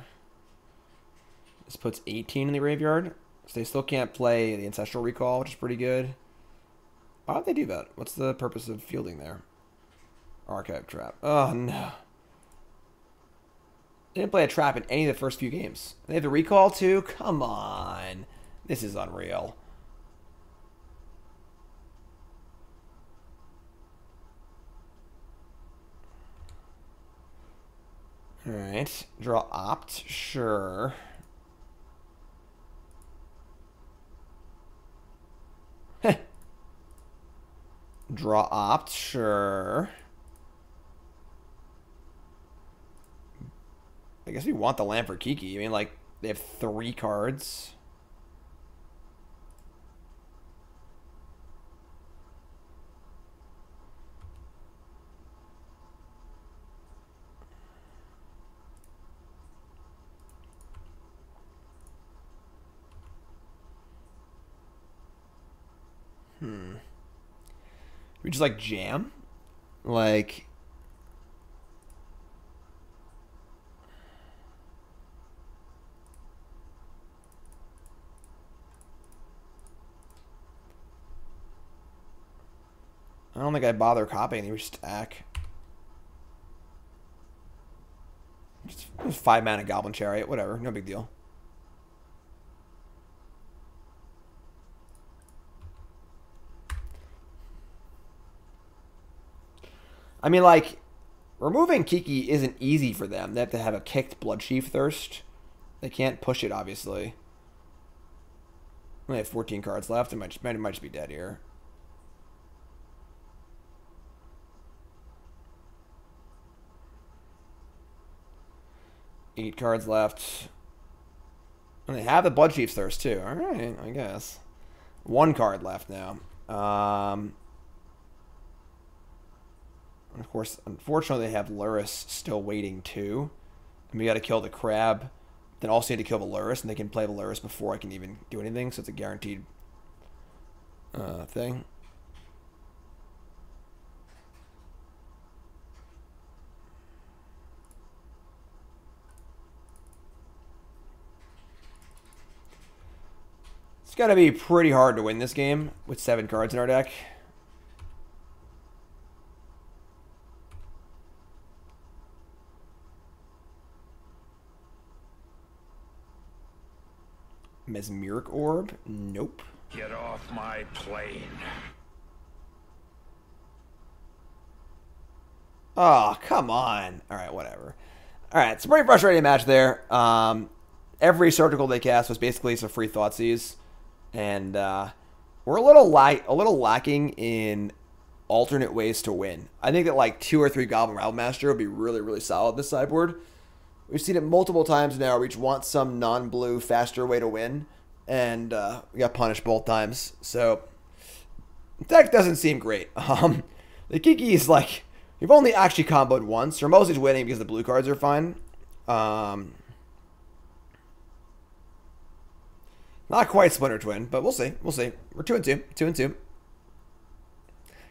This puts 18 in the graveyard. So they still can't play the Ancestral Recall, which is pretty good. Why would they do that? What's the purpose of fielding there? Archive Trap. Oh, no. They didn't play a trap in any of the first few games. They have the recall too? Come on. This is unreal. Alright. Draw opt. Sure. Draw opt. Sure. I guess we want the land for Kiki. I mean, like, they have three cards. Hmm. We just like jam? Like I don't think I bother copying the stack. Just five mana Goblin Chariot, whatever, no big deal. I mean, like, removing Kiki isn't easy for them. They have to have a kicked Bloodchief Thirst. They can't push it, obviously. Only have 14 cards left. It might might just be dead here. Eight cards left. And they have the Bloodchief's Thirst, too. Alright, I guess. One card left now. Um, of course, unfortunately, they have Lurrus still waiting, too. And we got to kill the Crab. Then also need to kill the Lurrus, and they can play the Lurrus before I can even do anything, so it's a guaranteed uh, thing. It's got to be pretty hard to win this game with seven cards in our deck. Mesmeric Orb? Nope. Get off my plane. Oh, come on. All right, whatever. All right, it's a pretty frustrating match there. Um, every surgical they cast was basically some free Thoughtseize and uh, we're a little light, a little lacking in alternate ways to win. I think that like two or three Goblin Rabblemaster would be really, really solid this sideboard. We've seen it multiple times now. We just want some non-blue, faster way to win, and uh, we got punished both times. So deck doesn't seem great. <laughs> Um, the Kiki is like we've only actually comboed once. We're mostly winning because the blue cards are fine. Um, Not quite Splinter Twin, but we'll see. We'll see. We're two and two. Two and two.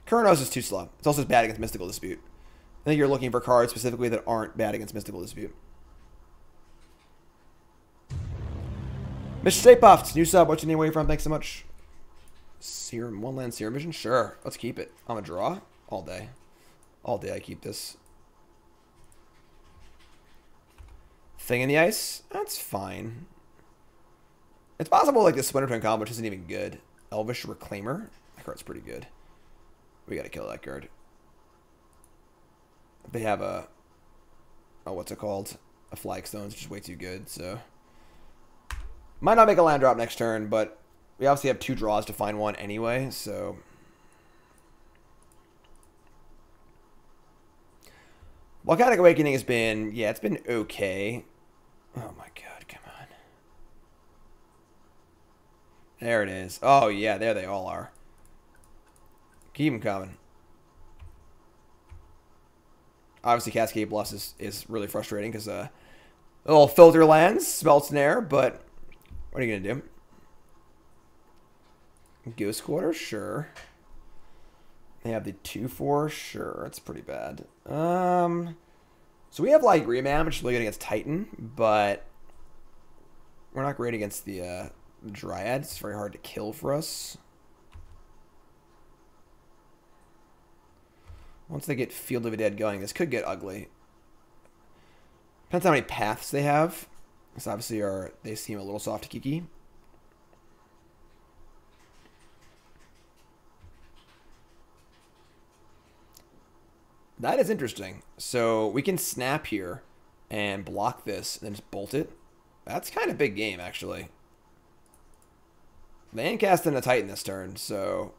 Keranos is too slow. It's also bad against Mystical Dispute. I think you're looking for cards specifically that aren't bad against Mystical Dispute. Mr. Stay Puffed, new sub. What's your name? Where you from? Thanks so much. Serum, one land Serum Vision? Sure. Let's keep it. I'm a draw all day. All day I keep this. Thing in the ice? That's fine. It's possible like this Splinter Twin combo which isn't even good. Elvish Reclaimer. That card's pretty good. We gotta kill that card. They have a oh what's it called? A flagstone, which is way too good, so might not make a land drop next turn, but we obviously have two draws to find one anyway, so Valakut Awakening has been yeah, it's been okay. Oh my god. Come on. There it is. Oh, yeah, there they all are. Keep them coming. Obviously, Cascade Bluffs is, is really frustrating because uh, a little filter lands, spell snare, but what are you to do? Ghost Quarter? Sure. They have the 2-4. Sure, that's pretty bad. Um, so we have like Remand, which is really good against Titan, but we're not great against the uh, Dryad. It's very hard to kill for us. Once they get Field of the Dead going, this could get ugly. Depends how many paths they have. Because obviously are they seem a little soft to Kiki. That is interesting. So we can snap here and block this and then just bolt it. That's kind of big game, actually. They ain't casting a Titan this turn, so...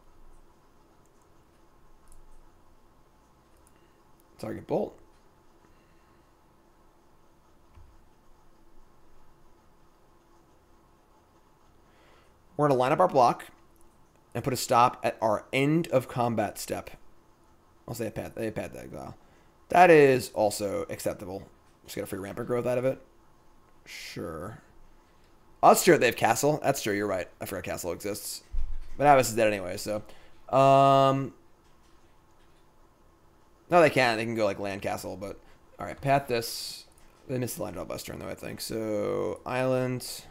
Target bolt. We're going to line up our block and put a stop at our end of combat step. I'll say a pad, a pad that exile. That is also acceptable. Just get a free rampant growth out of it. Sure. Oh, that's true. They have castle. That's true. You're right. I forgot castle exists. But Abbas is dead anyway, so. Um. No, they can. They can go like land castle, but all right. Pat this. They missed the land draw bus turn though. I think so. Island.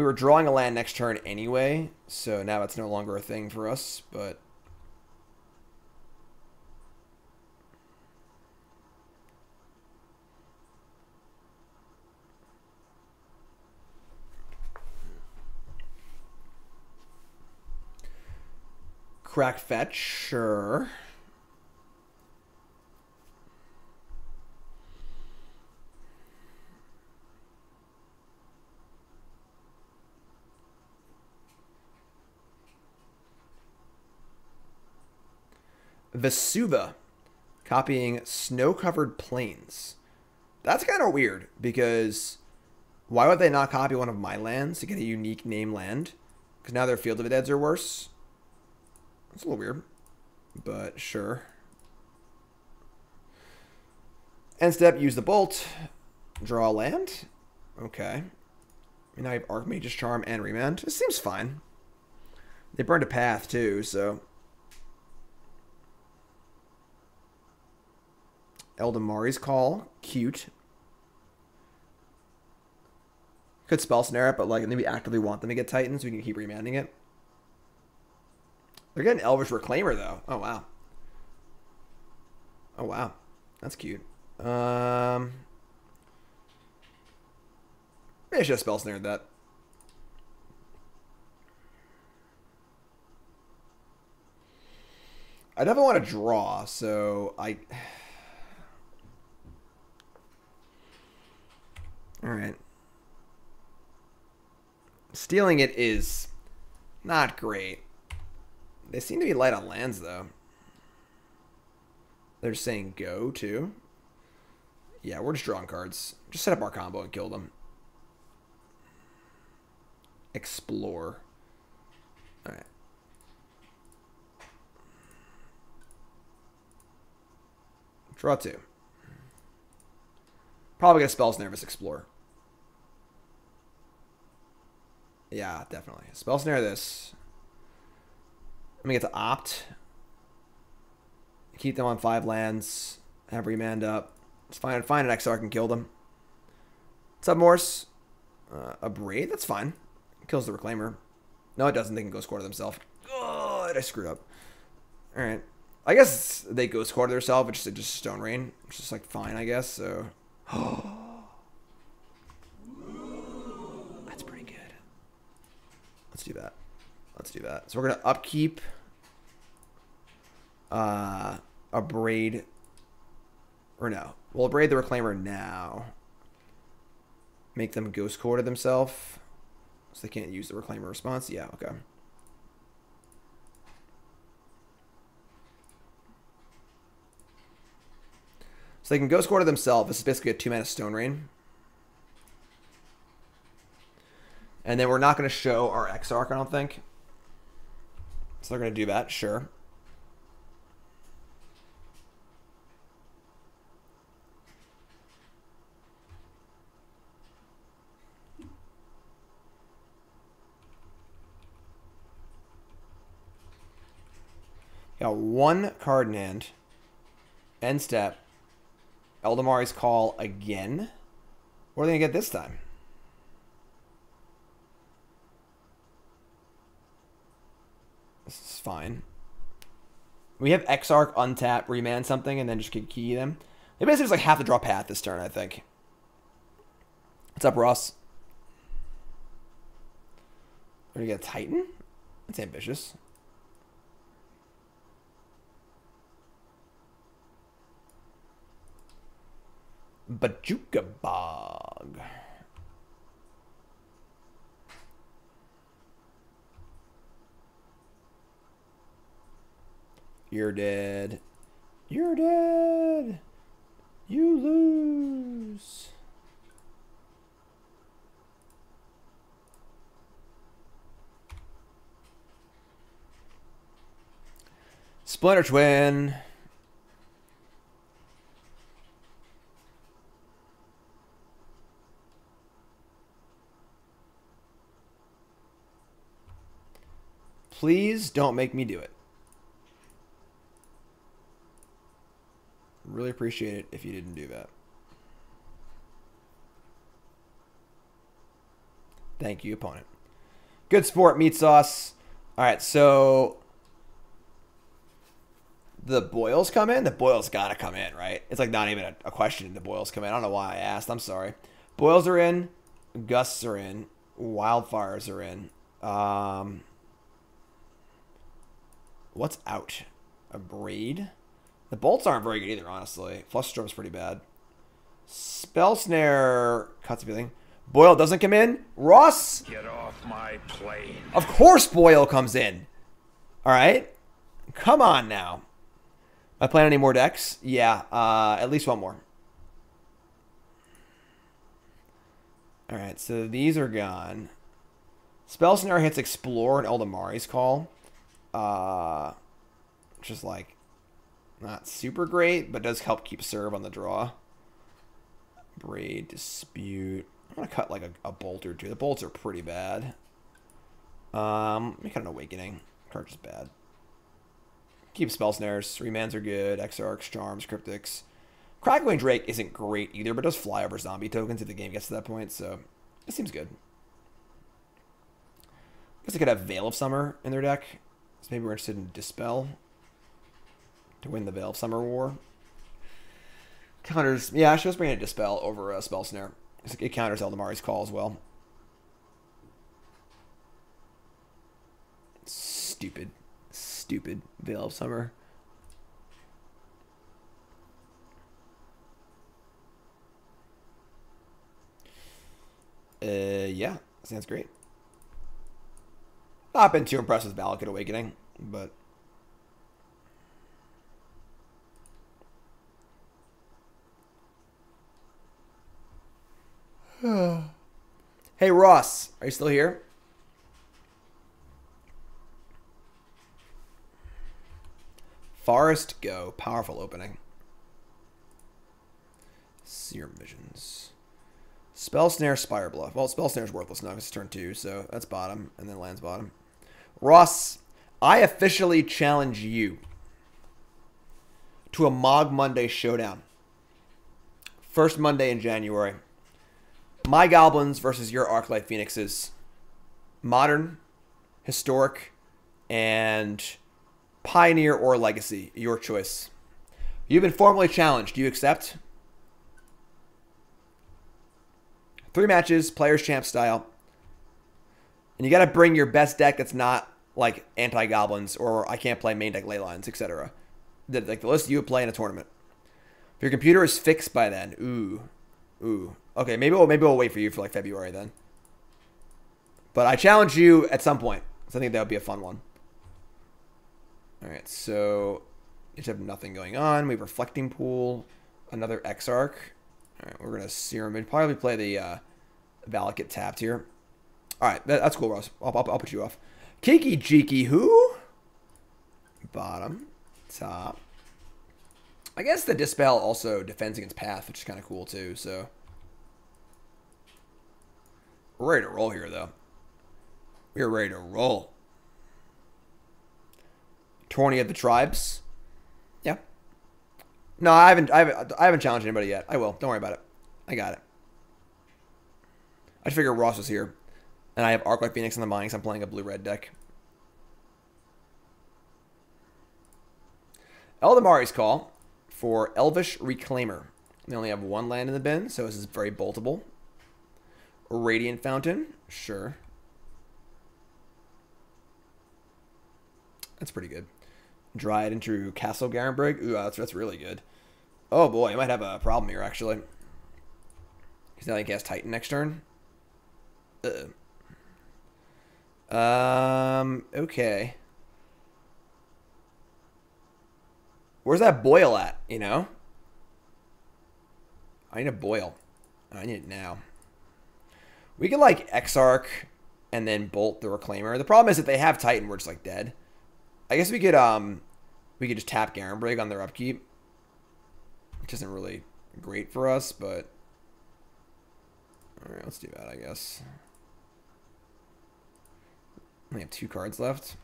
We were drawing a land next turn anyway, so now it's no longer a thing for us. But Crack fetch, sure. Vesuva, copying snow-covered plains. That's kind of weird because why would they not copy one of my lands to get a unique name land? Because now their Field of Deads are worse. It's a little weird, but sure. End step, use the bolt, draw a land. Okay. And now I have Archmage's Charm and Remand. This seems fine. They burned a path too, so. Eladamri's Call, cute. Could spell snare it, but like maybe actively want them to get Titans, so we can keep remanding it. They're getting Elvish Reclaimer though. Oh wow. Oh wow, that's cute. Um, maybe I should have spell snared that. I definitely want to draw, so I. All right. Stealing it is not great. They seem to be light on lands, though. They're saying go, too. Yeah, we're just drawing cards. Just set up our combo and kill them. Explore. Alright. Draw two. Probably gonna spell snare this explore. Yeah, definitely. Spell snare this. Let me get to opt. Keep them on five lands. Have remand up. Let's find, an Exarch and kill them. What's up, Morse? Uh, Abrade? That's fine. Kills the Reclaimer. No, it doesn't. They can go score themselves. God, I screwed up. Alright. I guess they go score themselves. It's just, just Stone Rain. It's just like fine, I guess. So. <gasps> That's pretty good. Let's do that. Let's do that. So we're gonna upkeep uh, Abrade, or no, we'll braid the reclaimer now. Make them Ghost Quarter themselves, so they can't use the reclaimer response. Yeah, okay. So they can Ghost Quarter themselves. This is basically a two mana stone rain. And then we're not going to show our Exarch, I don't think. So they're going to do that, sure. Got one card in hand. End step. Eladamri's call again. What are they gonna get this time? This is fine. We have Exarch untap, remand something, and then just key them. They basically just like have to draw path this turn, I think. What's up, Ross? We're gonna get a Titan? That's ambitious. Bojuka Bog. You're dead. You're dead. You lose. Splinter Twin. Please don't make me do it. Really appreciate it if you didn't do that. Thank you, opponent. Good sport, meat sauce. All right, so the boils come in. The boils gotta come in, right? It's like not even a, a question. The boils come in. I don't know why I asked. I'm sorry. Boils are in. Gusts are in. Wildfires are in. Um, what's out? Abrade. The bolts aren't very good either, honestly. Flusterstorm's pretty bad. Spell Snare cuts everything. Boil doesn't come in. Ross, Get off my plane. of course Boil comes in. All right. Come on now. Am I playing any more decks? Yeah, uh, at least one more. All right, so these are gone. Spell Snare hits Explore and Eladamri's Call. Uh, which is like not super great, but does help keep serve on the draw. Braid, Dispute. I'm going to cut like a, a bolt or two. The bolts are pretty bad. Um, let me cut an Awakening. Card's is bad. Keep Spell Snares. Remands are good. Exarchs, Charms, Cryptics. Crackling Drake isn't great either, but does fly over zombie tokens if the game gets to that point, so it seems good. I guess they could have Veil of Summer in their deck. So maybe we're interested in Dispel to win the Veil of Summer war. Counters, yeah, she was bringing bring in Dispel over uh, Spell Snare. It counters Eladamri's call as well. Stupid, stupid Veil of Summer. Uh, yeah, sounds great. Not been too impressed with Valakut Awakening, but hey Ross, are you still here? Forest Go, powerful opening. Serum Visions. Spell Snare, Spirebluff. Well, Spell Snare's worthless now it's turn two, so that's bottom, and then lands bottom. Ross, I officially challenge you to a Mog Monday showdown. First Monday in January. My Goblins versus your Arclight Phoenixes. Modern, historic, and pioneer or legacy. Your choice. You've been formally challenged. Do you accept? Three matches, players champ style. And you got to bring your best deck that's not like anti goblins or I can't play main deck ley lines, etc. Like the list you would play in a tournament. If your computer is fixed by then, ooh, ooh. Okay, maybe we'll maybe we'll wait for you for like February then. But I challenge you at some point. So I think that would be a fun one. All right, so you just have nothing going on. We have reflecting pool, another Exarch. All right, we're gonna serum and probably play the uh, Valakut tapped here. All right, that, that's cool, Ross. I'll, I'll, I'll put you off. Kiki Jiki who? Bottom, top. I guess the dispel also defends against path, which is kind of cool too. So we're ready to roll here, though. We are ready to roll. Tourney of the Tribes. Yeah. No, I haven't. I haven't. I haven't challenged anybody yet. I will. Don't worry about it. I got it. I just figured Ross was here, and I have Arclight Phoenix in the mind. 'cause I'm playing a blue red deck. Eladamri's call for Elvish Reclaimer. They only have one land in the bin, so this is very boltable. Radiant Fountain, sure. That's pretty good. Dryad into Castle Garenbrig. Ooh, that's, that's really good. Oh boy, I might have a problem here, actually. Because now I cast Titan next turn. Uh. Um, okay. Where's that boil at, you know? I need a boil. I need it now. We could like Exarch and then bolt the Reclaimer. The problem is that they have Titan, we're just like dead. I guess we could um we could just tap Garenbrig on their upkeep. Which isn't really great for us, but Alright, let's do that, I guess. We have two cards left.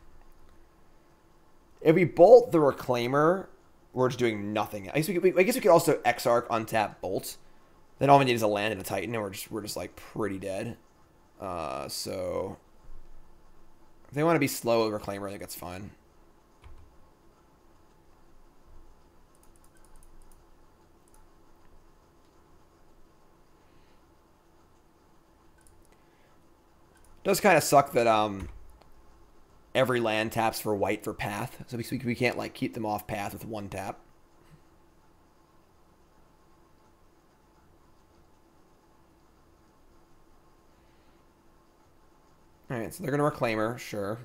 If we bolt the Reclaimer, we're just doing nothing. I guess we could, I guess we could also Exarch untap Bolt. Then all we need is a land and a Titan, and we're just we're just like pretty dead. Uh, so if they want to be slow with Reclaimer, I think that's fine. Does kind of suck that um every land taps for white for path, so we we can't like keep them off path with one tap. All right, so they're gonna reclaim her, sure.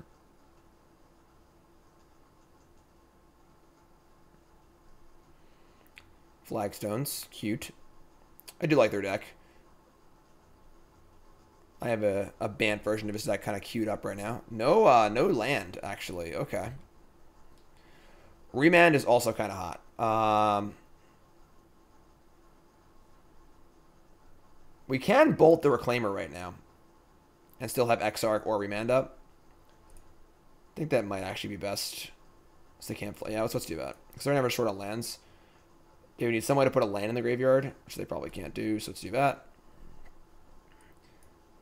Flagstones, cute. I do like their deck. I have a, a Bant version of this that kind of queued up right now. No, uh, no land actually. Okay. Remand is also kind of hot. Um, we can bolt the Reclaimer right now and still have Exarch or Remand up. I think that might actually be best. So they can't play. Yeah, let's, let's do that. Because they're never short on lands. Okay, we need some way to put a land in the graveyard, which they probably can't do, so let's do that.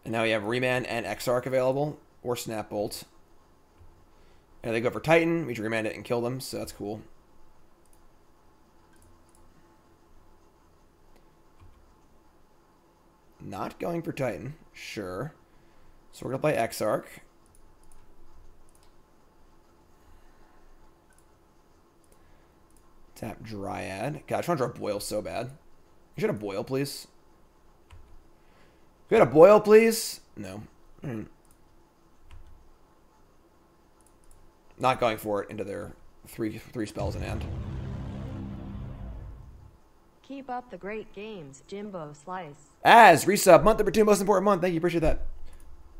And now we have Remand and Exarch available, or Snap Bolt. And they go for Titan, we remand it and kill them, so that's cool. Not going for Titan, sure. So we're going to play Exarch. Tap Dryad. God, I just want to draw Boil so bad. You should have a Boil, please. You had a Boil, please? No. Mm. Not going for it into their three three spells in hand. Keep up the great games, Jimbo Slice. As resub month number two, most important month. Thank you, appreciate that.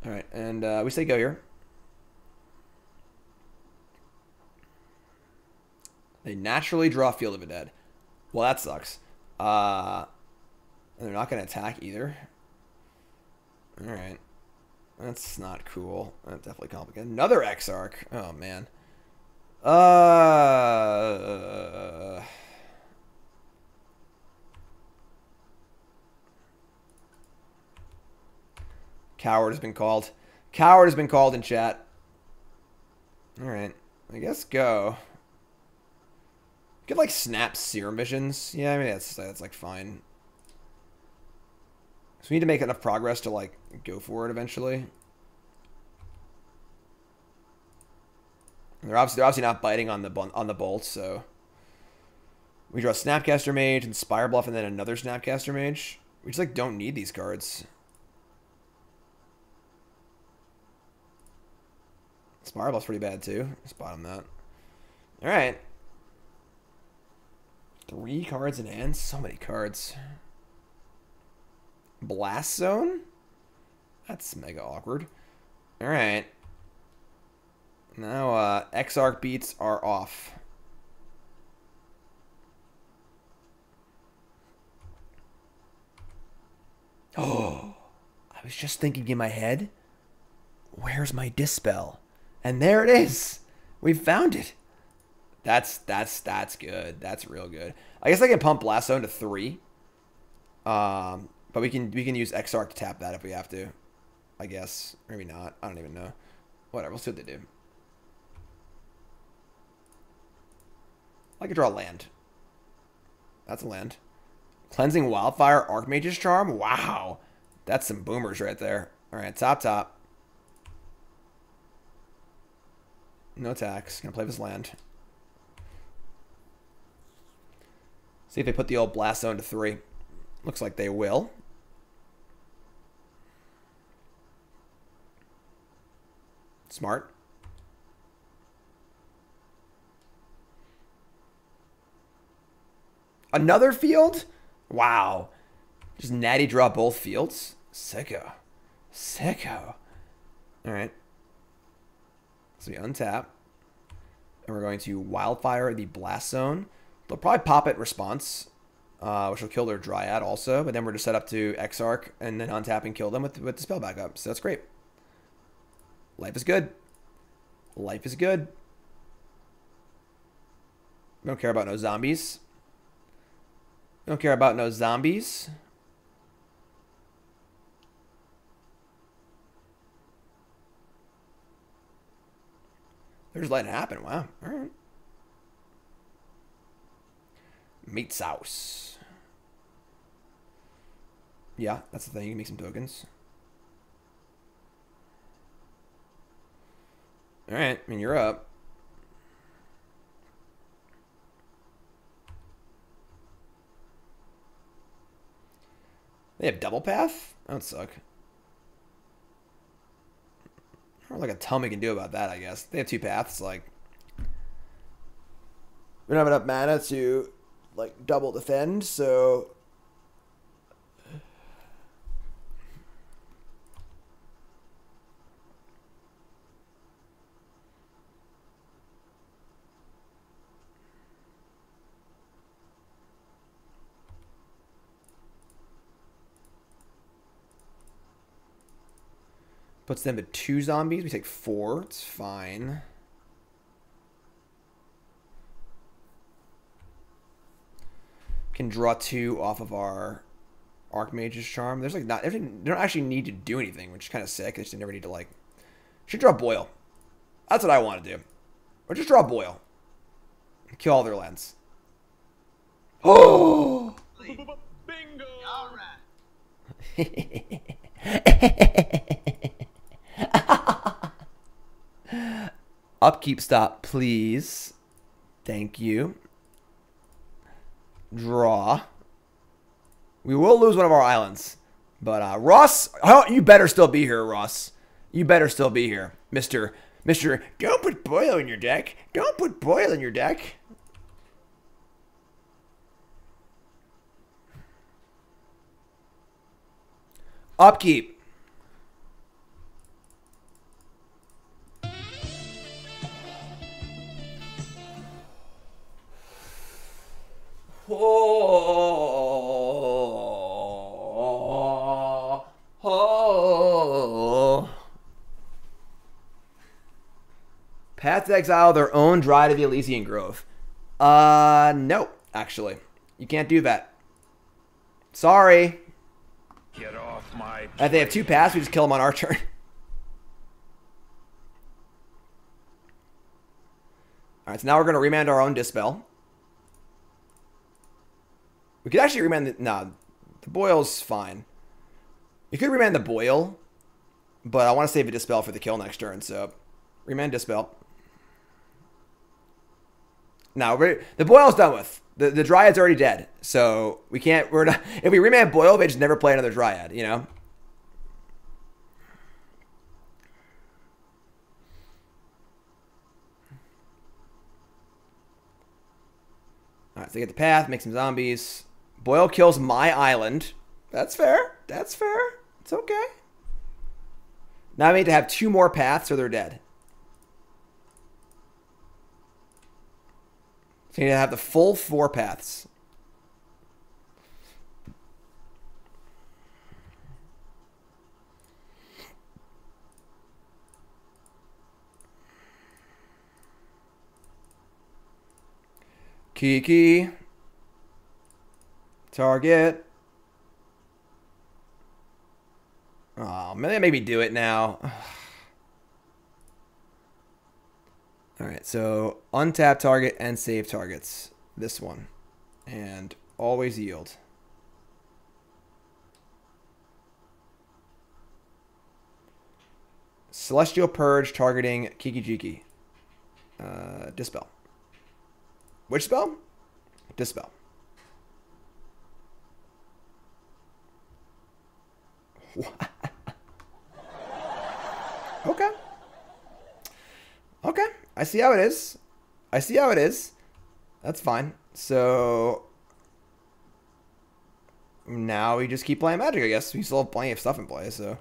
All right, and uh, we say go here. They naturally draw Field of the Dead. Well, that sucks. Uh, and they're not going to attack either. All right. That's not cool. That's definitely complicated. Another Exarch. Oh, man. Uh... Coward has been called. Coward has been called in chat. All right. I guess go. Could like snap serum visions. Yeah, I mean that's that's like fine. So we need to make enough progress to like go for it eventually. They're obviously they're obviously not biting on the on the bolts, so we draw Snapcaster Mage, and Inspire Bluff, and then another Snapcaster Mage. We just like don't need these cards. Bluff's pretty bad too. Spot on that. All right. Three cards in hand. So many cards. Blast Zone? That's mega awkward. Alright. Now, uh, Exarch beats are off. Oh, <gasps> I was just thinking in my head, where's my Dispel? And there it is. We found it. That's that's that's good. That's real good. I guess I can pump Blast Zone to three. Um, but we can we can use Exarch to tap that if we have to. I guess maybe not. I don't even know. Whatever. We'll see what they do. I could draw land. That's a land. Cleansing Wildfire, Archmage's Charm. Wow, that's some boomers right there. All right, top top. No attacks. Gonna play this land. See if they put the old blast zone to three. Looks like they will. Smart. Another field? Wow. Just natty draw both fields? Sicko. Sicko. Alright. So we untap. And we're going to Wildfire the Blast Zone. They'll probably pop it response, uh, which will kill their Dryad also. But then we're just set up to Exarch and then untap and kill them with, with the spell back up. So that's great. Life is good. Life is good. Don't care about no zombies. Don't care about no zombies. They're just letting it happen. Wow. All right. Meat sauce. Yeah, that's the thing. You can make some tokens. All right. I mean, you're up. They have double path? That would suck. Like a we can do about that, I guess. They have two paths, like we don't have enough mana to like double defend, so Puts them to two zombies. We take four. It's fine. Can draw two off of our Archmage's Charm. There's like not, they don't actually need to do anything, which is kind of sick. They just never need to like, should draw Boil. That's what I want to do. Or just draw Boil. Kill all their lands. Oh! <gasps> Bingo! All <laughs> Upkeep stop, please. Thank you. Draw. We will lose one of our islands. But uh, Ross, oh, you better still be here, Ross. You better still be here, Mister. Mister, don't put Boil in your deck. Don't put Boil in your deck. Upkeep. Oh, oh. Path to exile their own dry to the Ilysian Grove. Uh, no, actually. You can't do that. Sorry. Get off my. If they have two paths, we just kill them on our <laughs> turn. Alright, so now we're going to remand our own Dispel. We could actually remand the... Nah, the Boil's fine. You could remand the Boil, but I want to save a Dispel for the kill next turn, so... Remand Dispel. Now, the Boil's done with. The, the Dryad's already dead, so we can't... We're not... <laughs> If we remand Boil, they just never play another Dryad, you know? Alright, so get the path, make some zombies. Boil kills my island. That's fair. That's fair. It's okay. Now I need to have two more paths or they're dead. So you need to have the full four paths. Kiki. Target. Oh, man, they make me do it now. <sighs> All right, so untap target and save targets. This one. And always yield. Celestial Purge targeting Kiki Jiki. Uh, dispel. Which spell? Dispel. Okay. Okay. I see how it is. I see how it is. That's fine. So now we just keep playing Magic, I guess. We still have plenty of stuff in play, so.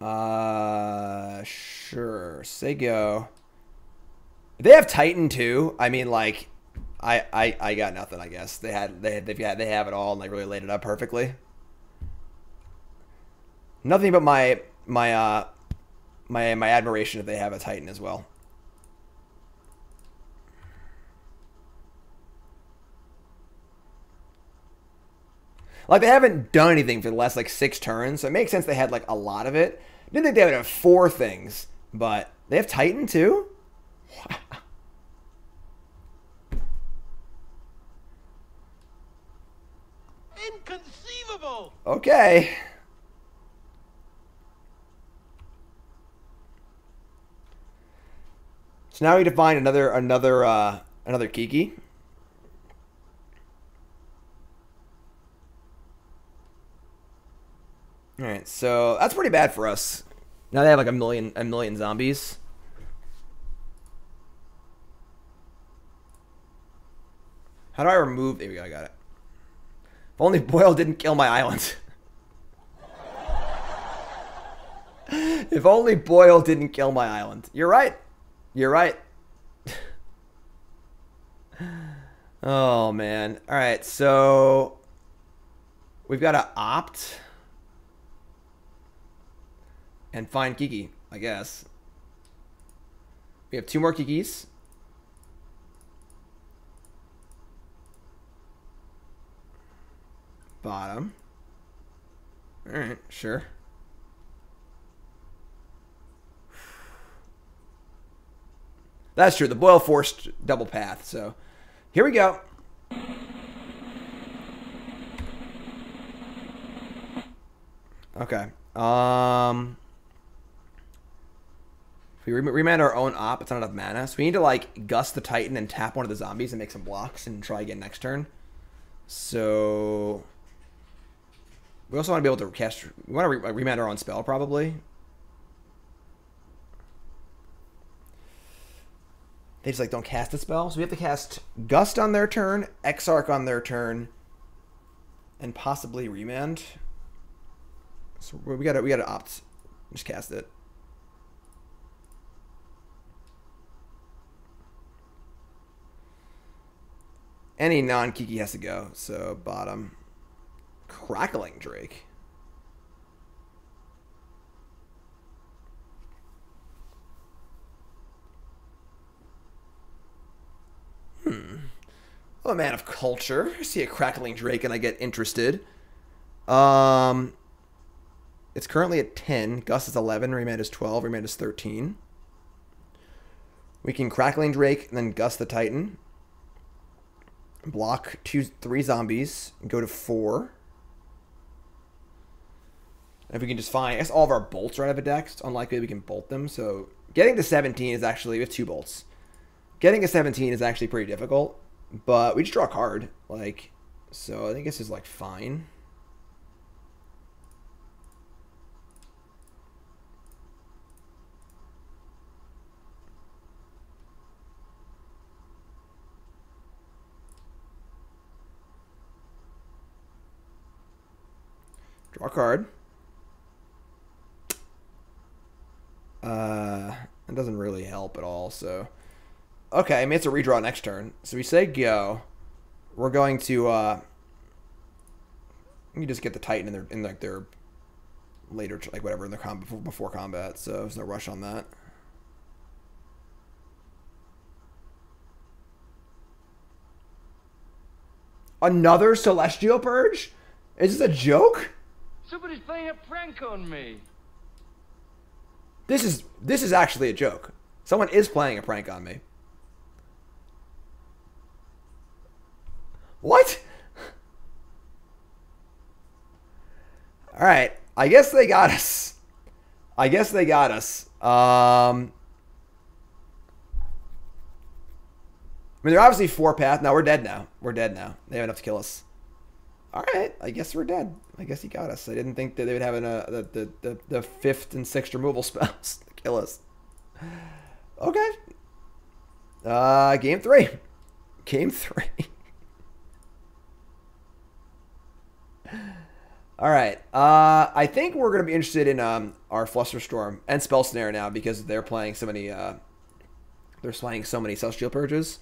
Uh, sure. Say go. They have Titan too. I mean, like, I, I, I got nothing. I guess they had they they've got they have it all and they really laid it up perfectly. Nothing but my my uh my my admiration if they have a Titan as well. Like they haven't done anything for the last like six turns, so it makes sense they had like a lot of it. Didn't think they would have four things, but they have Titan too. Okay. So now we need to find another another uh another Kiki. All right, so that's pretty bad for us. Now they have like a million a million zombies. How do I remove? There we go. I got it. If only Boil didn't kill my island. if only Boil didn't kill my island. You're right. You're right. oh man. All right, so we've got to opt and find Kiki, I guess. We have two more Kikis. Bottom. Alright, sure. That's true. The Boil forced double path. So here we go. Okay. Um, if we rem- remand our own op, it's not enough mana. So we need to like gust the Titan and tap one of the zombies and make some blocks and try again next turn. So we also want to be able to cast. We want to re- remand our own spell probably. They just like don't cast a spell, so we have to cast Gust on their turn, Exarch on their turn, and possibly remand. So we gotta we gotta opt. Just cast it. Any non Kiki has to go. So bottom. Crackling Drake. Hmm. I'm a man of culture. I see a crackling Drake and I get interested. Um, it's currently at 10. Gust is 11. Remand is 12. Remand is 13. We can Crackling Drake and then Gust the Titan. Block two, three zombies. Go to four. If we can just find, I guess all of our bolts are out of a deck. It's unlikely we can bolt them. So getting to 17 is actually, have two bolts. Getting a 17 is actually pretty difficult. But we just draw a card. Like, so I think this is like fine. Draw a card. Uh, it doesn't really help at all. So, okay, I mean it's a redraw next turn. So we say go. We're going to. Uh, you just get the Titan in their in like their later like whatever in their combat before, before combat. So there's no rush on that. Another celestial purge? Is this a joke? Somebody's playing a prank on me. This is this is actually a joke. Someone is playing a prank on me. What? <laughs> All right. I guess they got us. I guess they got us. Um I mean, they're obviously four path. Now we're dead now. We're dead now. They have enough to kill us. All right, I guess we're dead. I guess he got us. I didn't think that they would have an, uh, the, the, the, the fifth and sixth removal <laughs> spells to kill us. Okay. Uh, game three. Game three. <laughs> All right. Uh, I think we're going to be interested in um, our Flusterstorm and Spell Snare now because they're playing so many. Uh, they're playing so many Celestial Purges.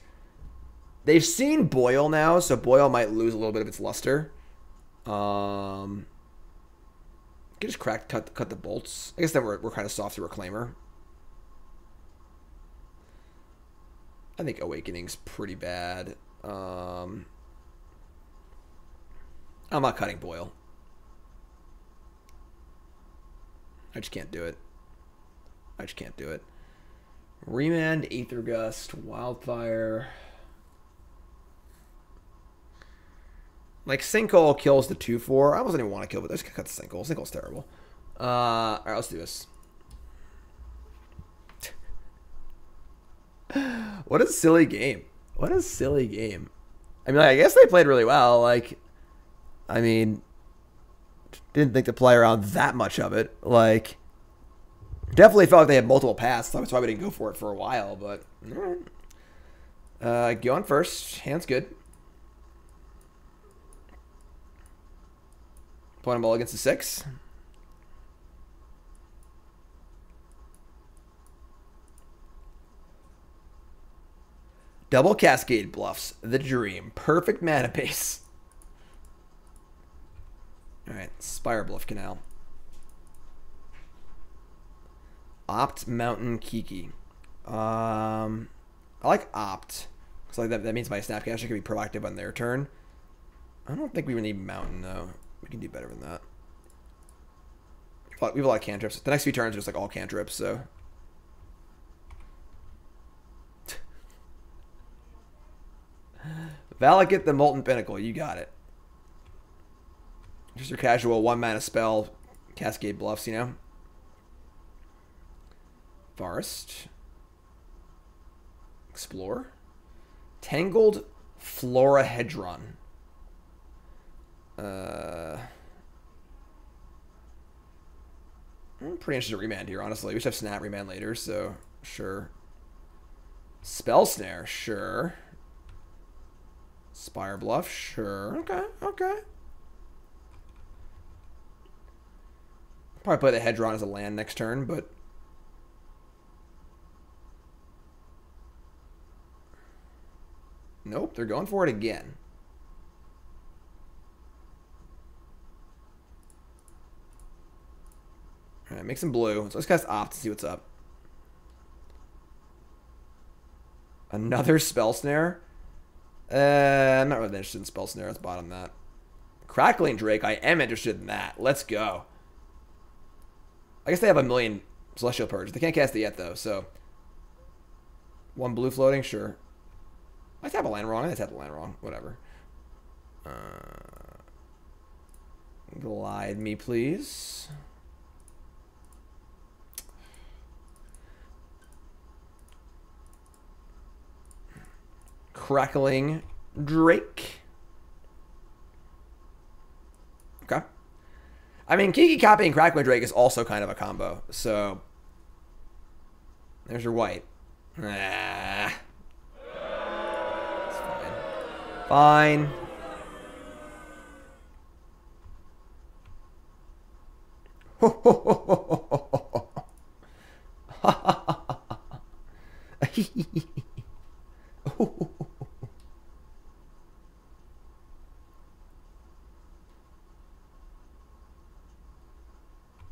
They've seen Boil now, so Boil might lose a little bit of its luster. Um, can just crack cut cut the bolts. I guess then we're we're kind of soft to Reclaimer. I think Awakening's pretty bad. Um, I'm not cutting Boil. I just can't do it. I just can't do it. Remand, Aether Gust, Wildfire. Like Sinkhole kills the two four. I wasn't even want to kill, but just cut the Sinkhole. Sinkhole's terrible. Uh, all right, let's do this. <laughs> what a silly game. What a silly game. I mean, like, I guess they played really well. Like, I mean, didn't think to play around that much of it. Like, definitely felt like they had multiple paths. That's why we didn't go for it for a while. But, uh, go on first. Hand's good. Point ball against the six. Double Cascade Bluffs, the dream. Perfect mana base. Alright, Spirebluff Canal. Opt Mountain Kiki. Um, I like Opt. Because like that, that means my Snapcaster can be proactive on their turn. I don't think we need Mountain, though. We can do better than that. We have a lot of cantrips. The next few turns are just like all cantrips, so... <laughs> Valakut the Molten Pinnacle, you got it. Just your casual one mana spell, Cascade Bluffs, you know? Forest. Explore. Tangled Florahedron. Uh, I'm pretty interested in remand here, honestly. We should have snap remand later, so sure. Spell snare, sure. Spirebluff, sure. Okay, okay. Probably play the Hedron as a land next turn, but Nope, they're going for it again. All right, make some blue. So let's cast Opt to see what's up. Another <laughs> Spell Snare? Uh, I'm not really interested in Spell Snare. Let's bottom that. Crackling Drake, I am interested in that. Let's go. I guess they have a million Celestial Purge. They can't cast it yet, though, so... One blue floating? Sure. I tap a land wrong. I tap the land wrong. Whatever. Uh, glide me, please. Crackling Drake. Okay. I mean, Kiki Kappy and Crackling Drake is also kind of a combo. So, there's your white. Ah. Fine. <laughs> <laughs>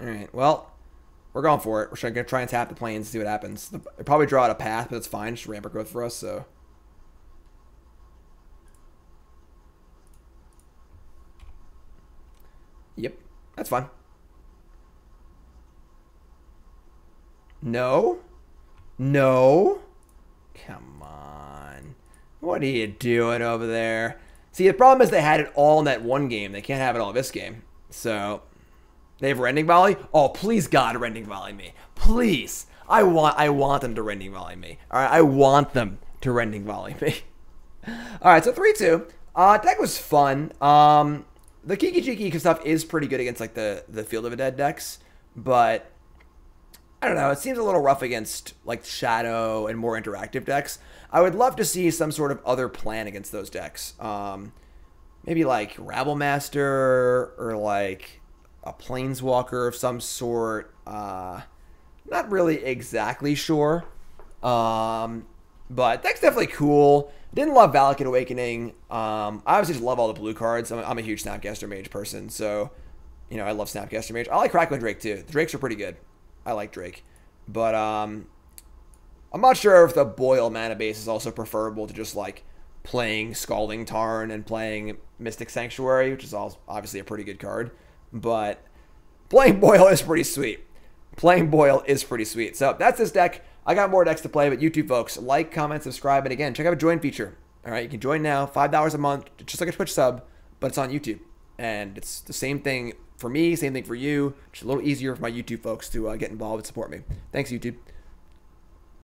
All right. Well, we're going for it. We're going to try and tap the plains, see what happens. They'll probably draw out a path, but it's fine. Just ramp growth for us, so. Yep, that's fine. No? No? Come on. What are you doing over there? See, the problem is they had it all in that one game. They can't have it all this game. So, they have Rending Volley? Oh, please God, Rending Volley me. Please. I want I want them to Rending Volley me. Alright, I want them to Rending Volley me. <laughs> Alright, so 3-2. Uh, deck was fun. Um, the Kiki Jiki stuff is pretty good against like the, the Field of a Dead decks, but I don't know. It seems a little rough against like Shadow and more interactive decks. I would love to see some sort of other plan against those decks. Um, maybe like Rabblemaster or like a Planeswalker of some sort. Uh, not really exactly sure. Um, but that's definitely cool. Didn't love Valakut Awakening. Um, I obviously just love all the blue cards. I'm, I'm a huge Snapcaster Mage person, so you know I love Snapcaster Mage. I like Crackling Drake too. The Drakes are pretty good. I like Drake, but um, I'm not sure if the Boil mana base is also preferable to just like playing Scalding Tarn and playing Mystic Sanctuary, which is all obviously a pretty good card. But playing Boil is pretty sweet. Playing Boil is pretty sweet. So that's this deck. I got more decks to play, but YouTube folks, like, comment, subscribe, and again, check out a join feature. All right, you can join now, five dollars a month, just like a Twitch sub, but it's on YouTube, and it's the same thing for me, same thing for you. Just a little easier for my YouTube folks to uh, get involved and support me. Thanks, YouTube.